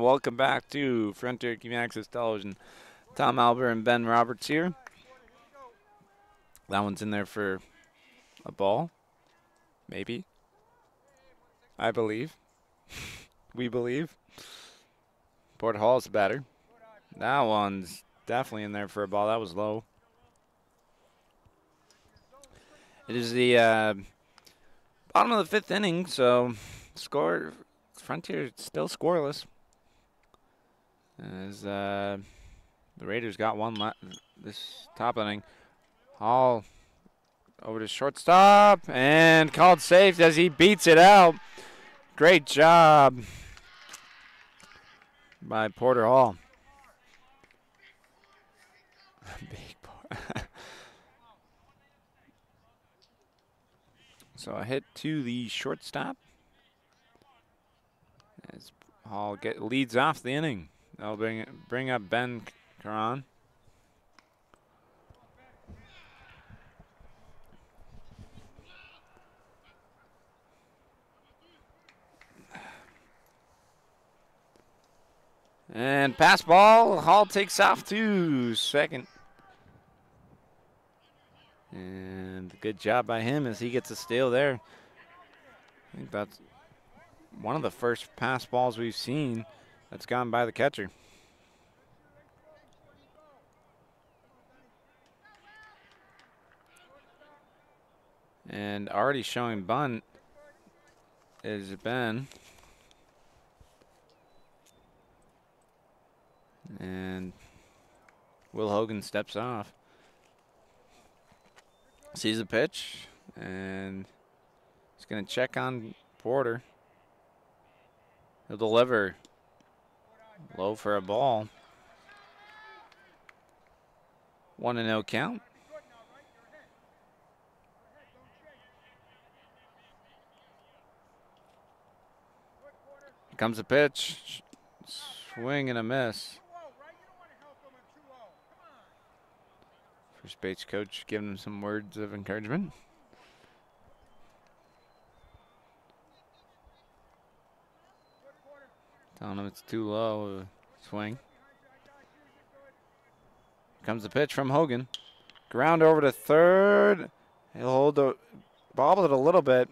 Welcome back to Frontier Community Access Television. Tom Albert and Ben Roberts here. That one's in there for a ball. Maybe. I believe. we believe. Port Hall's the batter. That one's definitely in there for a ball. That was low. It is the uh, bottom of the fifth inning, so score Frontier still scoreless. As uh, the Raiders got one this top inning. Hall over to shortstop and called safe as he beats it out. Great job by Porter Hall. Big so a hit to the shortstop. As Hall get leads off the inning. They'll bring bring up Ben Caron. And pass ball. Hall takes off to second. And good job by him as he gets a steal there. I think that's one of the first pass balls we've seen that's gone by the catcher. And already showing bunt is Ben. And Will Hogan steps off. Sees the pitch and he's going to check on Porter. He'll deliver low for a ball. One and no count. Here comes the pitch. Swing and a miss. First base coach giving him some words of encouragement. Telling him it's too low. Swing. Comes the pitch from Hogan. Ground over to third. He'll hold the bobble it a little bit.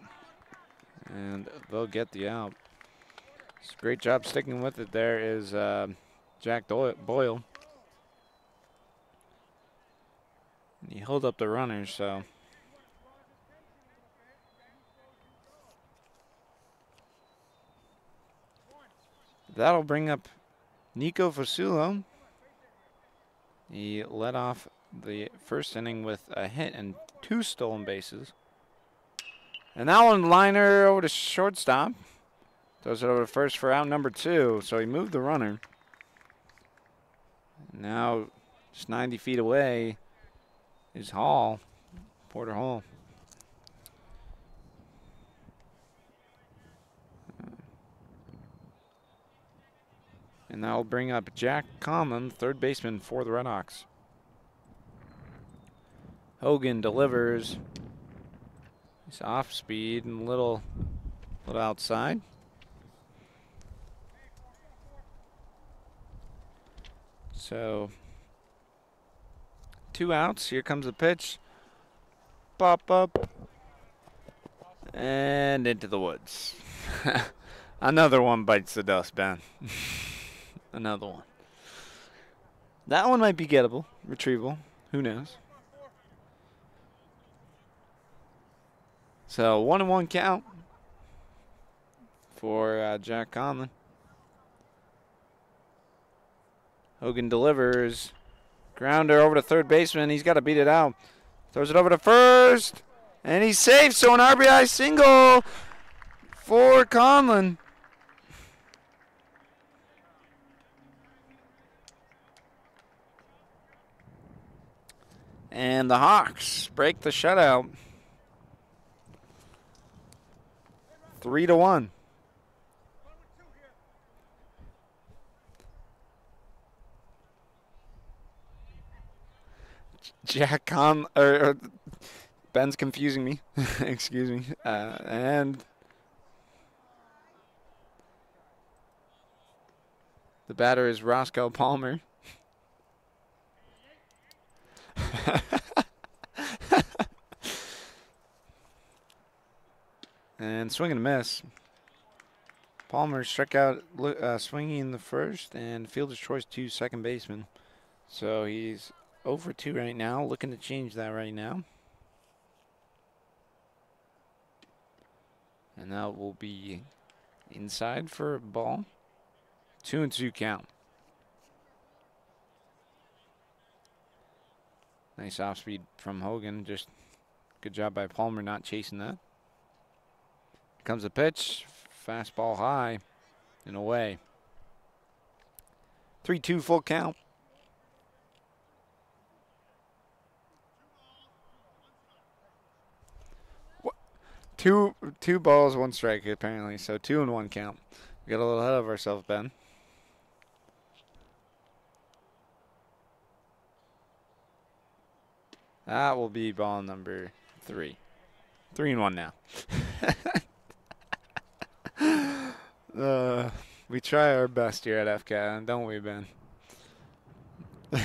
And they'll get the out. Great job sticking with it there is uh, Jack Boyle. He held up the runners, so. That'll bring up Nico Fasulo. He led off the first inning with a hit and two stolen bases. And that one liner over to shortstop. Throws it over to first for out number two. So he moved the runner. Now just 90 feet away is Hall, Porter Hall. And that'll bring up Jack Conlon, third baseman for the Red Hawks. Hogan delivers. He's off speed and a little, little outside. So, two outs. Here comes the pitch. Pop up. And into the woods. Another one bites the dust, Ben. Another one. That one might be gettable, retrievable. Who knows? So one and one count for uh, Jack Conlon. Hogan delivers. Grounder over to third baseman. He's got to beat it out. Throws it over to first. And he's safe. So an RBI single for Conlon. And the Hawks break the shutout. Three to one. Jack Con or, or Ben's confusing me. Excuse me. Uh, and The batter is Roscoe Palmer. and swing and a miss. Palmer struck out uh, swinging the first, and fielder's choice to second baseman. So he's over two right now, looking to change that right now. And that will be inside for a ball. Two and two count. Nice off speed from Hogan. Just good job by Palmer not chasing that. Comes a pitch. Fastball high and away. 3 2 full count. Two two balls, one strike apparently. So two and one count. We got a little ahead of ourselves, Ben. That will be ball number three. Three and one now. uh, we try our best here at FCAT, don't we, Ben?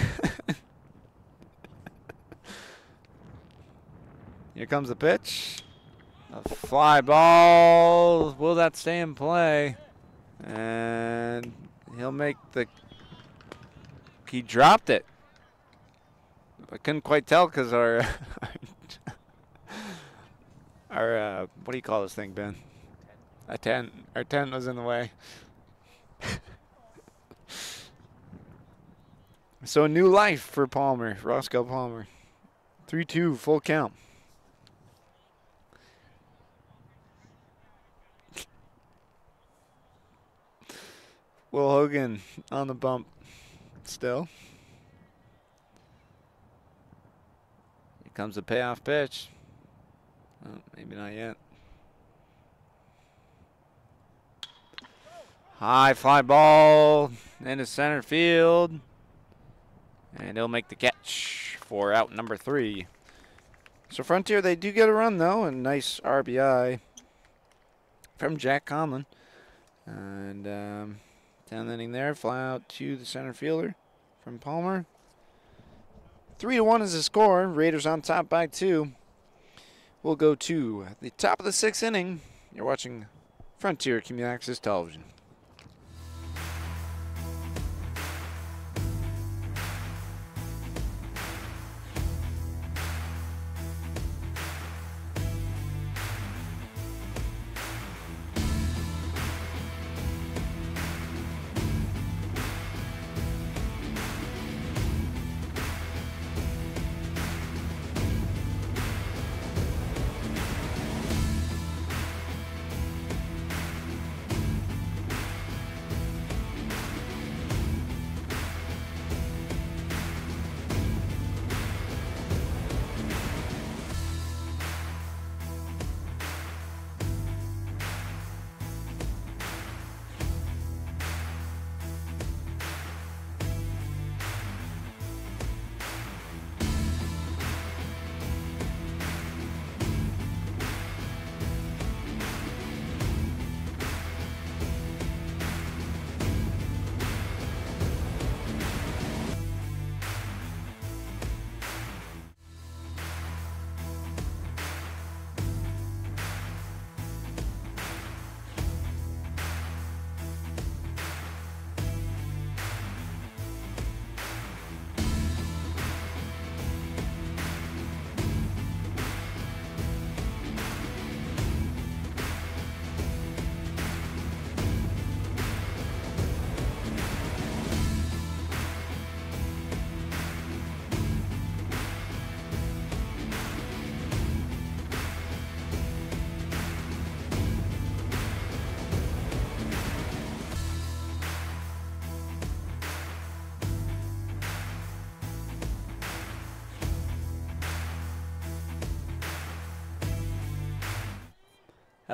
here comes the pitch. A fly ball. Will that stay in play? And he'll make the. He dropped it. I couldn't quite tell because our. our, uh, what do you call this thing, Ben? A tent. Our tent was in the way. so a new life for Palmer, Roscoe Palmer. 3 2, full count. Will Hogan on the bump still. Comes the payoff pitch. Maybe not yet. High fly ball into center field. And he'll make the catch for out number three. So Frontier, they do get a run, though. and nice RBI from Jack Conlon. And um, 10th inning there, fly out to the center fielder from Palmer. Three to one is the score. Raiders on top by two. We'll go to the top of the sixth inning. You're watching Frontier Community Access Television.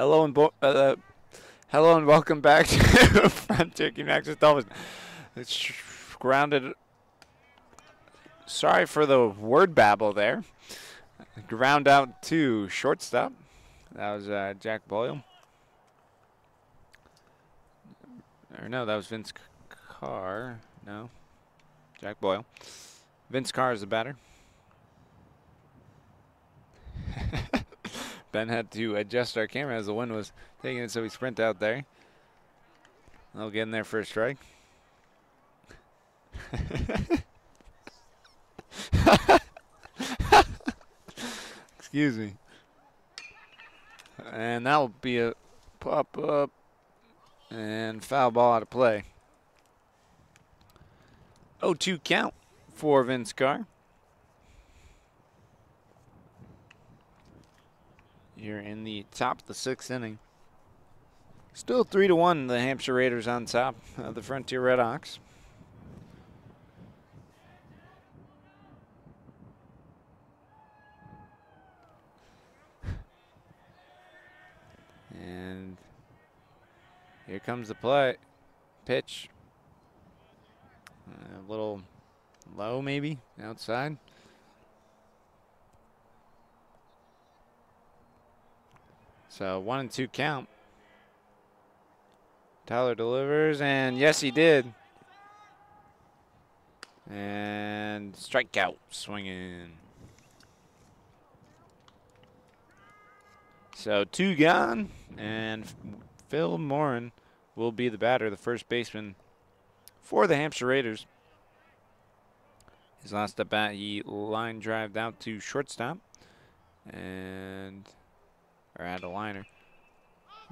Hello and uh, uh, hello and welcome back to Frontier Access Television. It's grounded. Sorry for the word babble there. Ground out to shortstop. That was uh, Jack Boyle. Or no, that was Vince Carr. No. Jack Boyle. Vince Carr is the batter. ben had to adjust our camera as the wind was taking it, so we sprint out there. They'll get in there for a strike. Excuse me. And that will be a pop up and foul ball out of play. 0 2 count for Vince Carr. You're in the top of the sixth inning. Still 3 to 1, the Hampshire Raiders on top of the Frontier Redhawks. And here comes the play. Pitch. A little low, maybe, outside. So one and two count. Tyler delivers, and yes, he did. And strikeout, swinging. So two gone, and Phil Morin will be the batter, the first baseman for the Hampshire Raiders. His last at bat, he line drive out to shortstop, and or at a liner.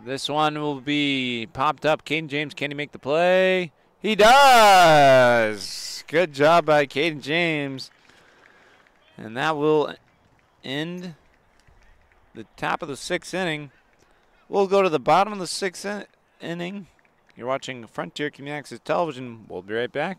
This one will be popped up. Caden James, can he make the play? He does. Good job by Caden James. And that will end the top of the sixth inning. We'll go to the bottom of the sixth in inning. You're watching Frontier Community Access Television. We'll be right back.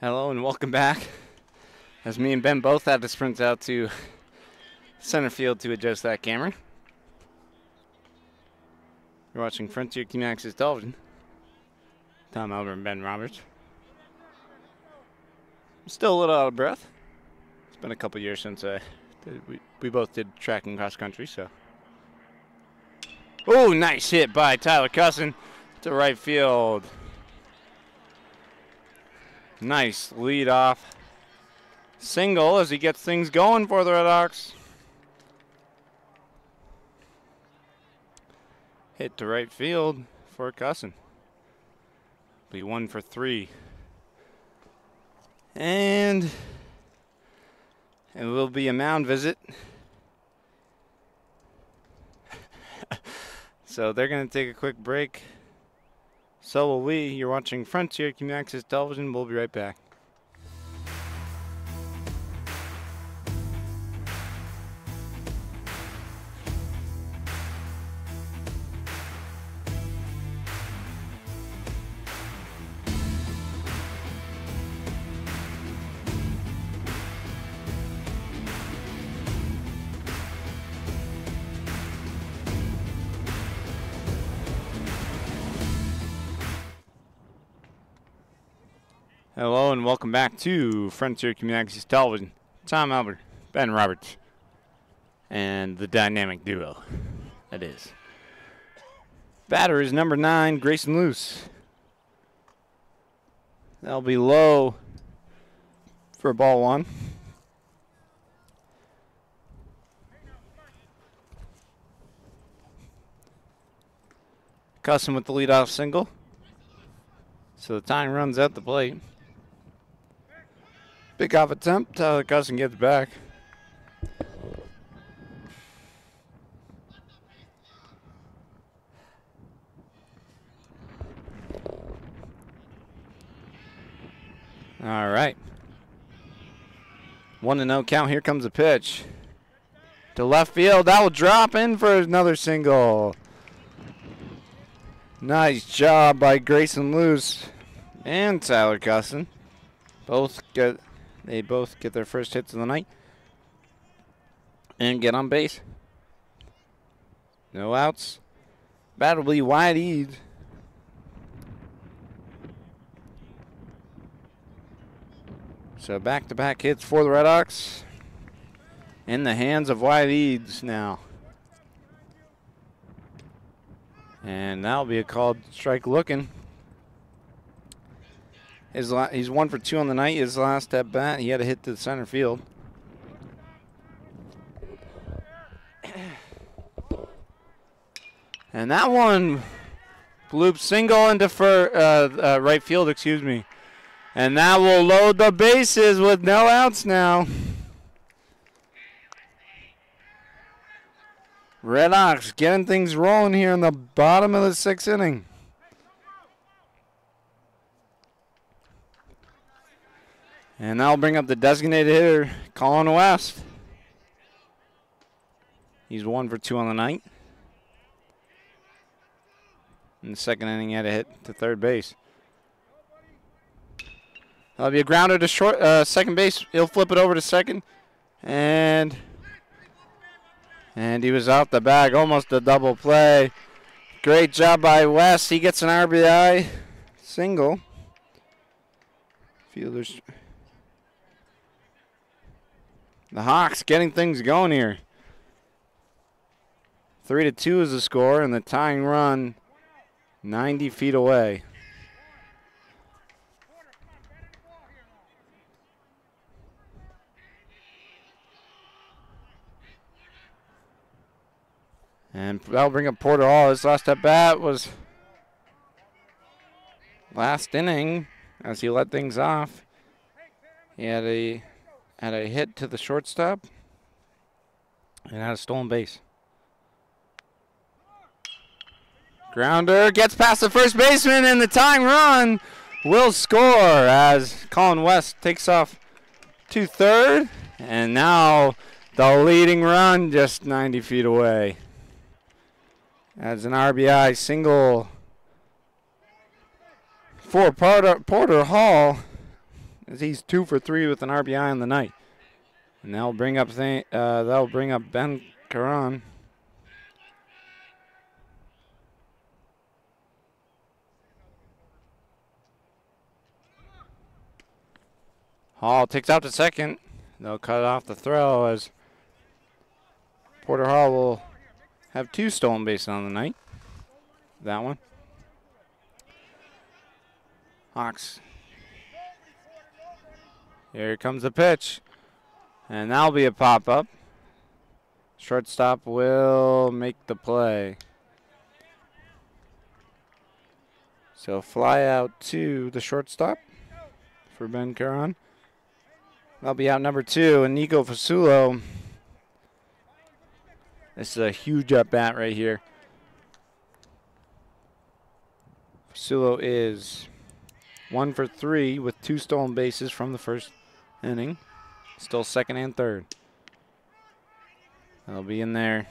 Hello and welcome back. As me and Ben both had to sprint out to center field to adjust that camera. You're watching Frontier Access Television. Tom Albert and Ben Roberts. I'm still a little out of breath. It's been a couple years since I did, we, we both did track and cross country, so. Oh, nice hit by Tyler Cusson to right field. Nice lead off single as he gets things going for the Red Hawks. Hit to right field for Cusson. Be one for three. And it will be a mound visit. so they're going to take a quick break. So will we. You're watching Frontier Community Access Television. We'll be right back. Welcome back to Frontier Community Access Television. Tom Albert, Ben Roberts, and the dynamic duo that is. Batter is number nine, Grayson Luce. That'll be low for ball one. Cusson with the leadoff single. So the time runs at the plate. Big off attempt. Tyler Cusson gets back. All right. One to oh no count. Here comes a pitch. To left field. That will drop in for another single. Nice job by Grayson Luce and Tyler Cusson. Both get they both get their first hits of the night and get on base. No outs. Battle will be Wyatt Eads. So back to back hits for the Red Hawks. In the hands of Wyatt Eads now. And that'll be a called strike looking. His he's one for two on the night. His last at bat, he had a hit to the center field. And that one loop single into uh, uh, right field, excuse me. And that will load the bases with no outs now. Red Hawks getting things rolling here in the bottom of the sixth inning. And that'll bring up the designated hitter, Colin West. He's one for two on the night. In the second inning, he had a hit to third base. That'll be a grounder to short, uh, second base. He'll flip it over to second, and and he was out the bag, almost a double play. Great job by West. He gets an RBI single. Fielders the Hawks getting things going here. Three to two is the score, and the tying run 90 feet away. And that'll bring up Porter Hall. His last at bat was last inning as he let things off. He had a had a hit to the shortstop and had a stolen base. Grounder gets past the first baseman, and the tying run will score as Colin West takes off to third. And now the leading run just 90 feet away. As an RBI single for Porter, Porter Hall. As he's two for three with an RBI on the night. And that'll bring up uh, that'll bring up Ben Caron. Hall takes out to second. They'll cut off the throw as Porter Hall will have two stolen bases on the night. That one. Hawks. Here comes the pitch. And that'll be a pop up. Shortstop will make the play. So fly out to the shortstop for Ben Caron. That'll be out number two, and Nico Fasulo. This is a huge at bat right here. Fasulo is one for three with two stolen bases from the first inning. Still second and third. They'll be in there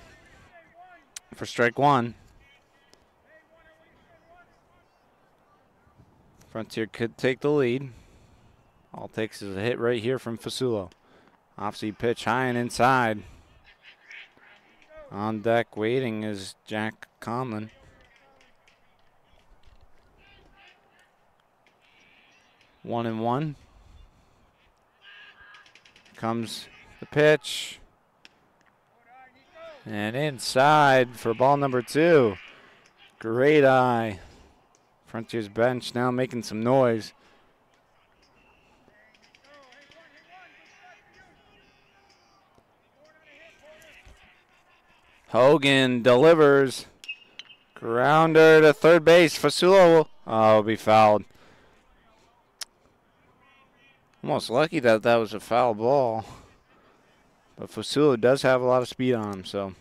for strike one. Frontier could take the lead. All takes is a hit right here from Fasulo. Off-speed pitch high and inside. On deck waiting is Jack Conlon. One and one. Comes the pitch. And inside for ball number two. Great eye. Frontier's bench now making some noise. Hogan delivers. Grounder to third base. Fasulo oh, will be fouled. Almost lucky that that was a foul ball. But Fasulo does have a lot of speed on him, so.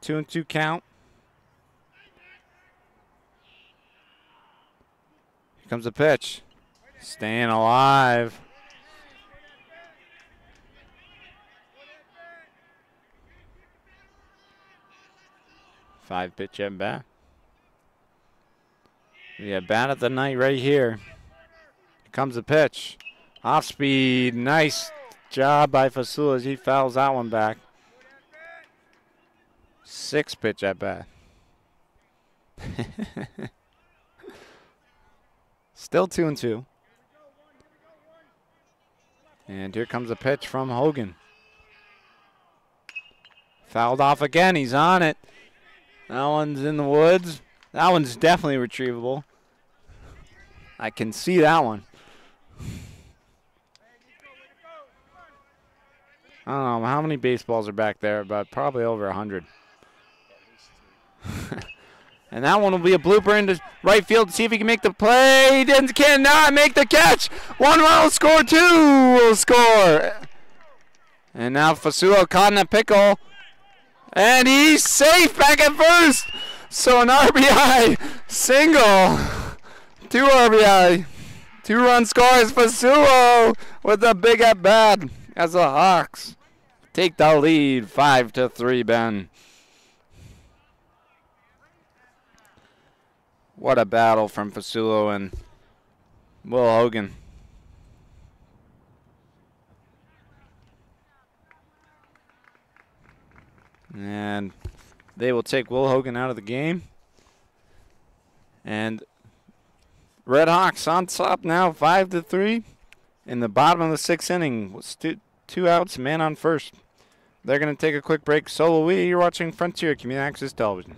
Two and two count. Here comes the pitch. Staying alive. Five pitch at bat. Yeah, bat at the night right here. Here comes the pitch. Off speed. Nice job by Fasulo as he fouls that one back. Six pitch at bat. Still two and two. And here comes a pitch from Hogan. Fouled off again. He's on it. That one's in the woods. That one's definitely retrievable. I can see that one. I don't know how many baseballs are back there, but probably over 100. and that one will be a blooper into right field to see if he can make the play. He didn't, cannot make the catch. One will score, two will score. And now Fasulo caught in a pickle. And he's safe back at first. So an RBI single. Two RBI. Two run scores for Fasulo with a big at bat as the Hawks take the lead five to three, Ben. What a battle from Fasulo and Will Hogan. And they will take Will Hogan out of the game. And Red Hawks on top now, five to three. In the bottom of the sixth inning, two outs, man on first. They're going to take a quick break. So we. You're watching Frontier Community Access Television.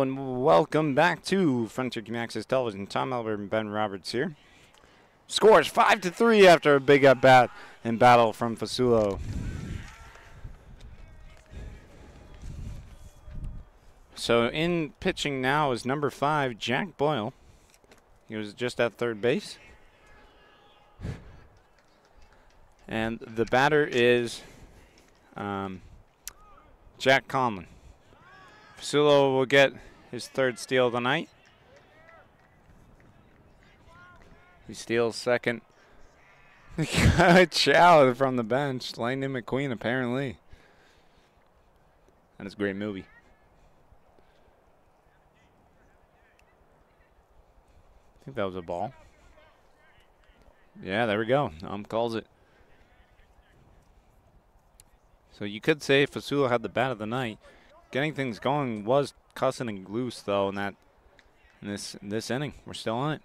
And welcome back to Frontier Access Television. Tom Albert and Ben Roberts here. Scores five to three after a big at bat in battle from Fasulo. So in pitching now is number five, Jack Boyle. He was just at third base. And the batter is um, Jack Conlon. Fasulo will get his third steal of the night. He steals second. Chow from the bench. Landon McQueen, apparently. And it's a great movie. I think that was a ball. Yeah, there we go. Um calls it. So you could say Fasulo had the bat of the night. Getting things going was Cusson and Luce though in that in this in this inning. We're still on it.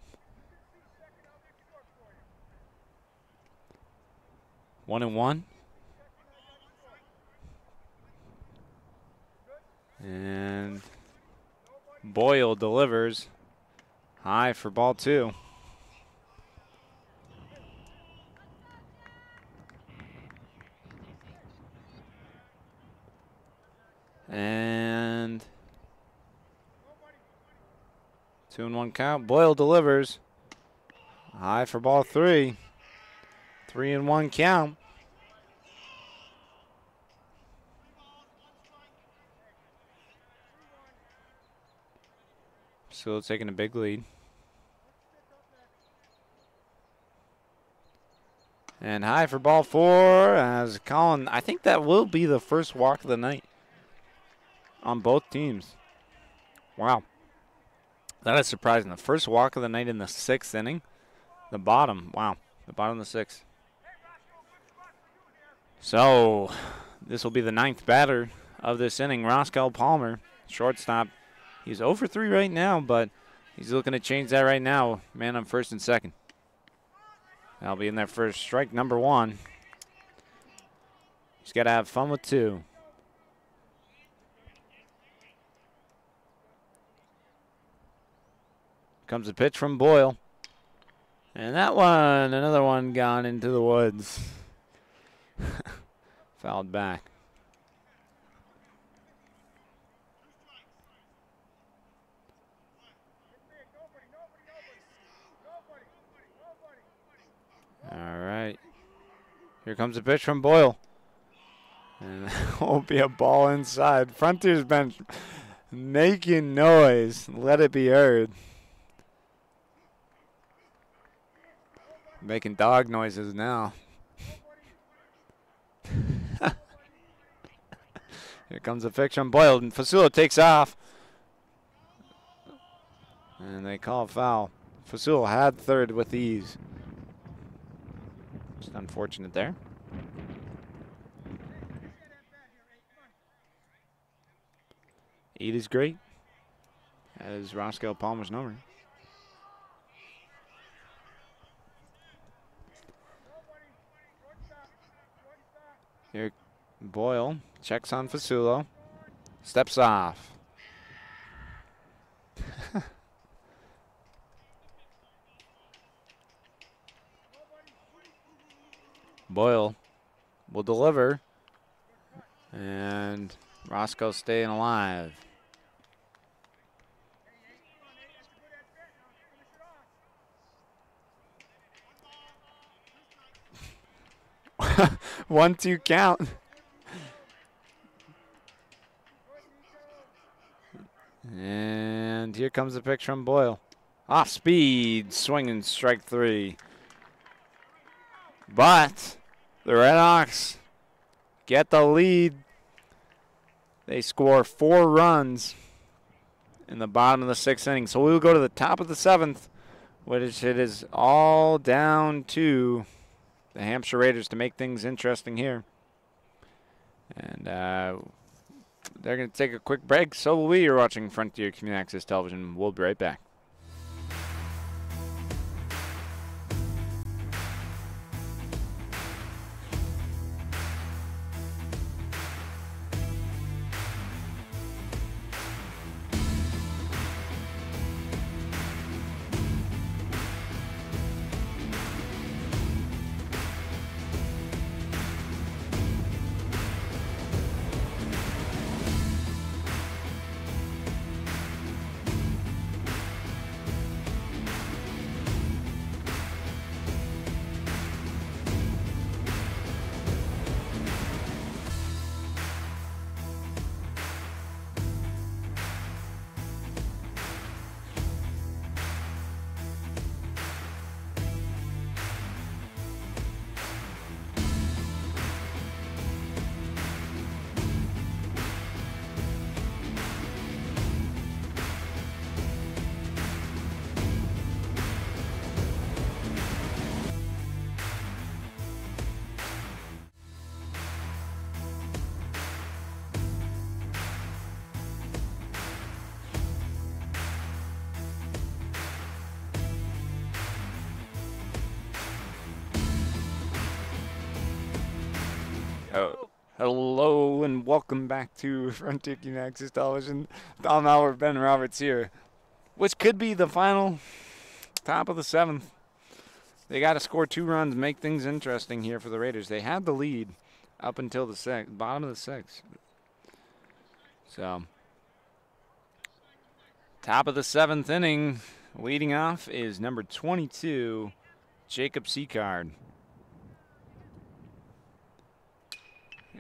One and one. And Boyle delivers high for ball two. And two and one count. Boyle delivers. High for ball three. Three and one count. Still taking a big lead. And high for ball four as Conlon. I think that will be the first walk of the night on both teams. Wow. That is surprising. The first walk of the night in the sixth inning. The bottom. Wow. The bottom of the sixth. So, this will be the ninth batter of this inning. Roscoe Palmer, shortstop. He's over 3 right now, but he's looking to change that right now. Man on first and second. That'll be in there first strike number one. He's got to have fun with two. Comes a pitch from Boyle. And that one, another one gone into the woods. Fouled back. All right. Here comes a pitch from Boyle. And that will be a ball inside. Frontier's been making noise. Let it be heard. Making dog noises now. Here comes a pitch from Boyle. And Fasulo takes off. And they call foul. Fasulo had third with ease. Just unfortunate there. Eight is great. That is Roscoe Palmer's number. Here, Boyle checks on Fasulo. Steps off. Boyle will deliver. And Roscoe staying alive. One, two count. And here comes the pitch from Boyle. Off speed, swinging strike three. But the Red Hawks get the lead. They score four runs in the bottom of the sixth inning. So we will go to the top of the seventh, which it is all down to the Hampshire Raiders to make things interesting here. And uh, they're going to take a quick break. So will we. You're watching Frontier Community Access Television. We'll be right back. Frontier Access Television. Tom Albert, Ben Roberts here. Which could be the final top of the seventh. They got to score two runs, make things interesting here for the Raiders. They had the lead up until the sixth, bottom of the sixth. So, top of the seventh inning, leading off is number 22, Jacob Sicard.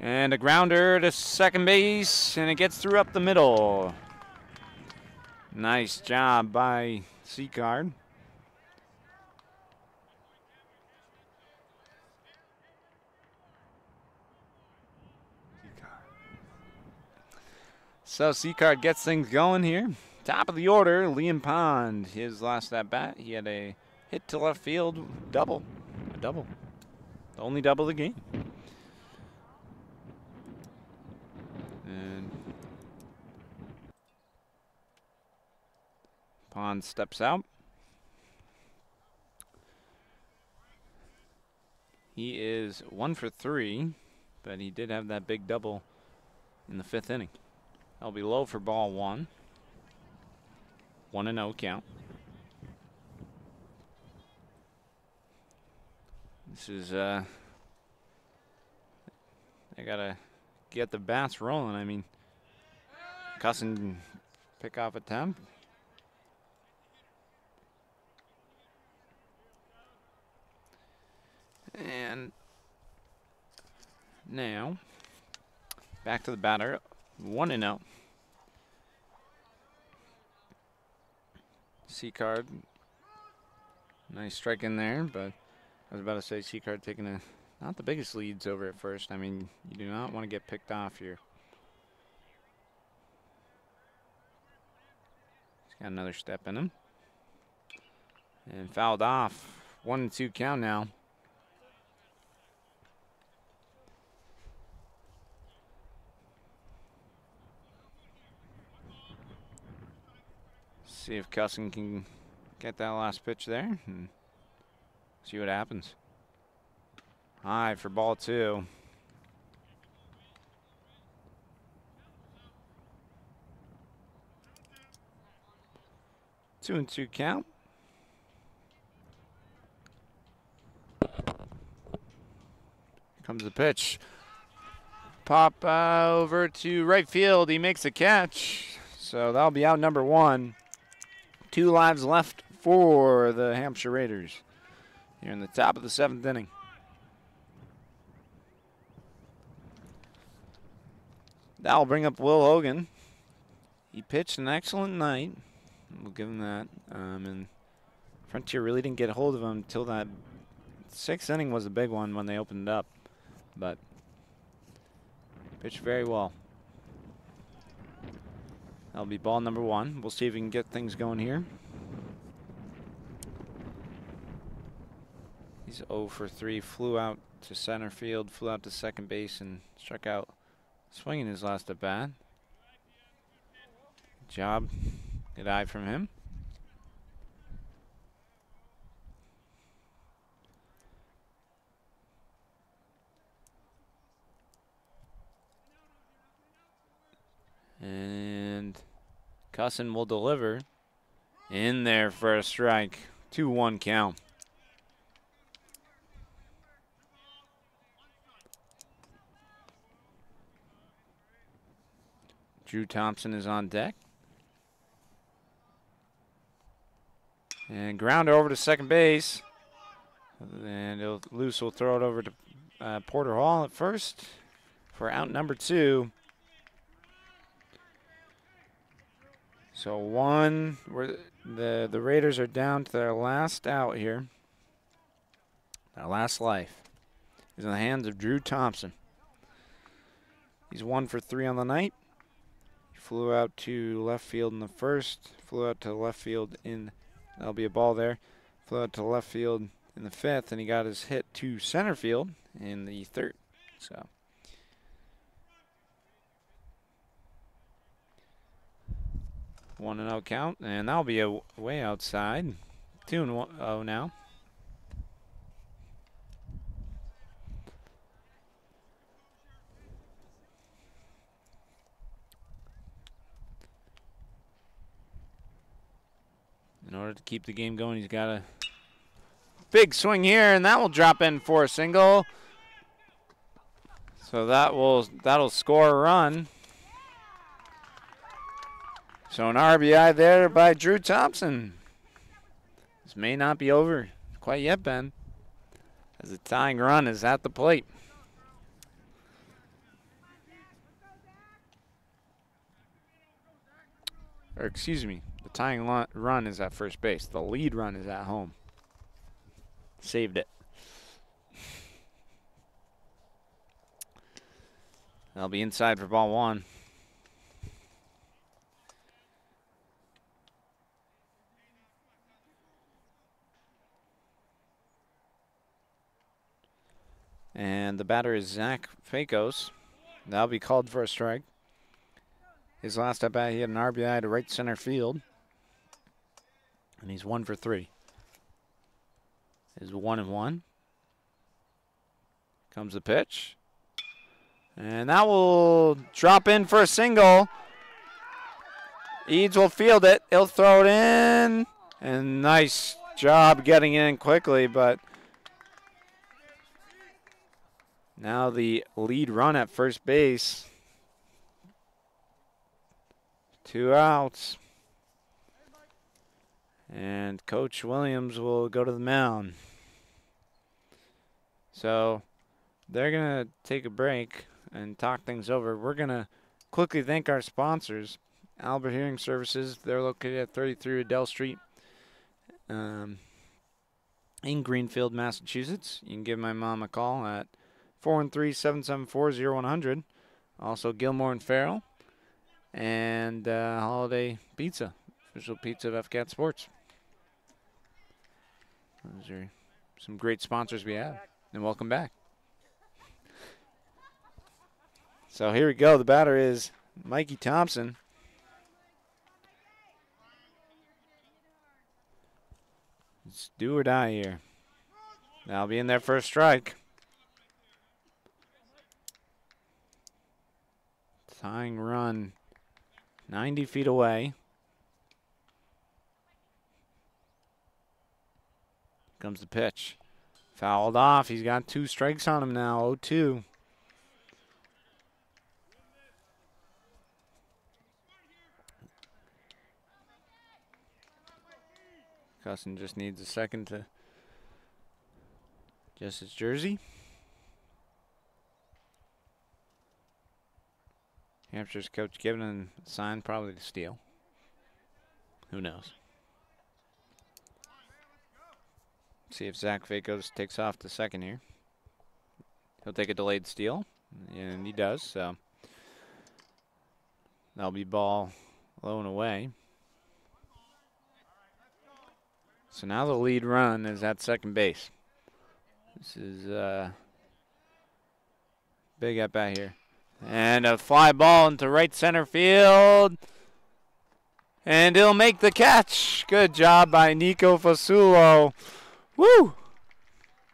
And a grounder to second base, and it gets through up the middle. Nice job by Sicard. So Sicard gets things going here. Top of the order, Liam Pond. His last at bat, he had a hit to left field double. A double. The only double of the game. And Pond steps out. He is one for three, but he did have that big double in the fifth inning. That'll be low for ball one. One and zero count. This is uh. They gotta get the bats rolling. I mean, Cusson pick off a temp. And now back to the batter. One and out. Sicard, Nice strike in there, but I was about to say Sicard taking a not the biggest leads over at first. I mean, you do not want to get picked off here. He's got another step in him. And fouled off. One and two count now. See if Cusson can get that last pitch there and see what happens. High for ball two. Two and two count. Comes the pitch. Pop uh, over to right field. He makes a catch. So that'll be out number one. Two lives left for the Hampshire Raiders here in the top of the seventh inning. That'll bring up Will Hogan. He pitched an excellent night. We'll give him that. Um, and Frontier really didn't get a hold of him until that sixth inning was a big one when they opened up. But pitched very well. That'll be ball number one. We'll see if we can get things going here. He's 0 for 3. Flew out to center field, flew out to second base, and struck out swinging his last at bat. Job. Good eye from him. And Cusson will deliver in there for a strike. 2 1 count. Drew Thompson is on deck. And grounder over to second base. And Luce will throw it over to uh, Porter Hall at first for out number two. So one, the the Raiders are down to their last out here. Their last life is in the hands of Drew Thompson. He's one for three on the night. Flew out to left field in the first. Flew out to left field in. That'll be a ball there. Flew out to left field in the fifth, and he got his hit to center field in the third. So. One and out count, and that'll be a way outside. Two and one, oh now. In order to keep the game going, he's got a big swing here, and that will drop in for a single. So that will that'll score a run. So an RBI there by Drew Thompson. This may not be over quite yet, Ben, as the tying run is at the plate. Or excuse me, tying run is at first base. The lead run is at home. Saved it. They'll be inside for ball one. And the batter is Zach Fakos. That'll be called for a strike. His last at bat, he had an RBI to right center field. And he's one for three. Is one and one. Comes the pitch. And that will drop in for a single. Eads will field it. He'll throw it in. And nice job getting in quickly, but now the lead run at first base. Two outs. And Coach Williams will go to the mound. So they're going to take a break and talk things over. We're going to quickly thank our sponsors. Albert Hearing Services, they're located at 33 Adele Street um, in Greenfield, Massachusetts. You can give my mom a call at 413-774-0100. Also Gilmore and Farrell and uh, Holiday Pizza, official pizza of FCAT Sports. Those are some great sponsors we have. And welcome back. So here we go. The batter is Mikey Thompson. It's do or die here. That'll be in there for a strike. Tying run 90 feet away. Comes the pitch. Fouled off. He's got two strikes on him now. 0 2. Cusson just needs a second to adjust his jersey. Hampshire's coach giving him a sign, probably to steal. Who knows? See if Zach Fakos takes off the second here. He'll take a delayed steal, and he does, so that'll be ball low and away. So now the lead run is at second base. This is uh, big at bat here. And a fly ball into right center field. And he'll make the catch. Good job by Nico Fasulo. Woo!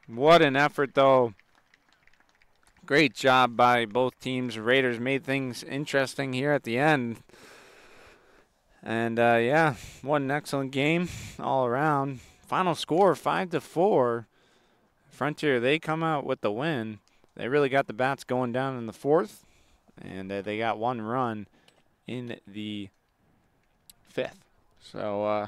What an effort, though. Great job by both teams. Raiders made things interesting here at the end. And uh, yeah, what an excellent game all around. Final score five to four. Frontier they come out with the win. They really got the bats going down in the fourth, and uh, they got one run in the fifth. So uh,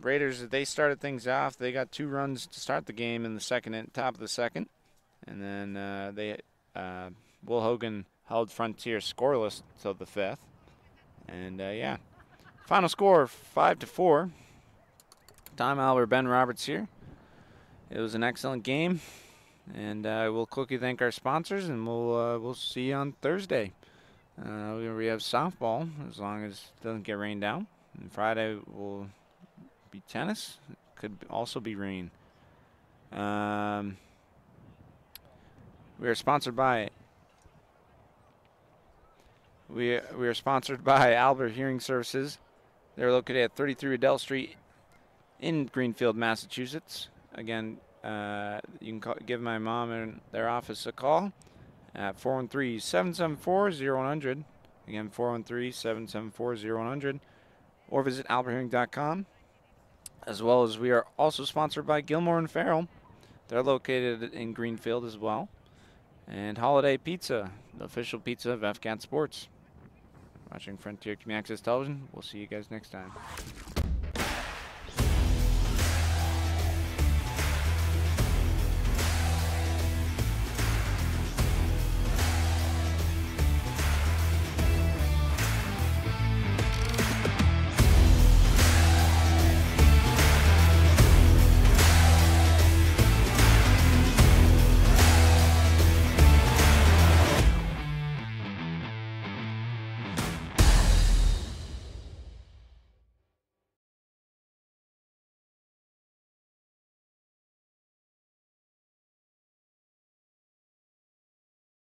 Raiders they started things off. They got two runs to start the game in the second and top of the second, and then uh, they uh, Will Hogan held Frontier scoreless till the fifth. And uh, yeah, final score five to four. Tom Albert, Ben Roberts here. It was an excellent game, and uh, we'll quickly thank our sponsors, and we'll uh, we'll see you on Thursday. Uh, we have softball as long as it doesn't get rained down. And Friday will be tennis. Could also be rain. Um, we are sponsored by we, we are sponsored by Albert Hearing Services. They're located at 33 Adele Street in Greenfield, Massachusetts. Again, uh, you can call, give my mom and their office a call at 413 774 0100. Again, 413 774 0100. or visit alberthearing.com. As well as we are also sponsored by Gilmore and Farrell. They're located in Greenfield as well. And Holiday Pizza, the official pizza of FCAT Sports. Watching Frontier Community Access Television. We'll see you guys next time.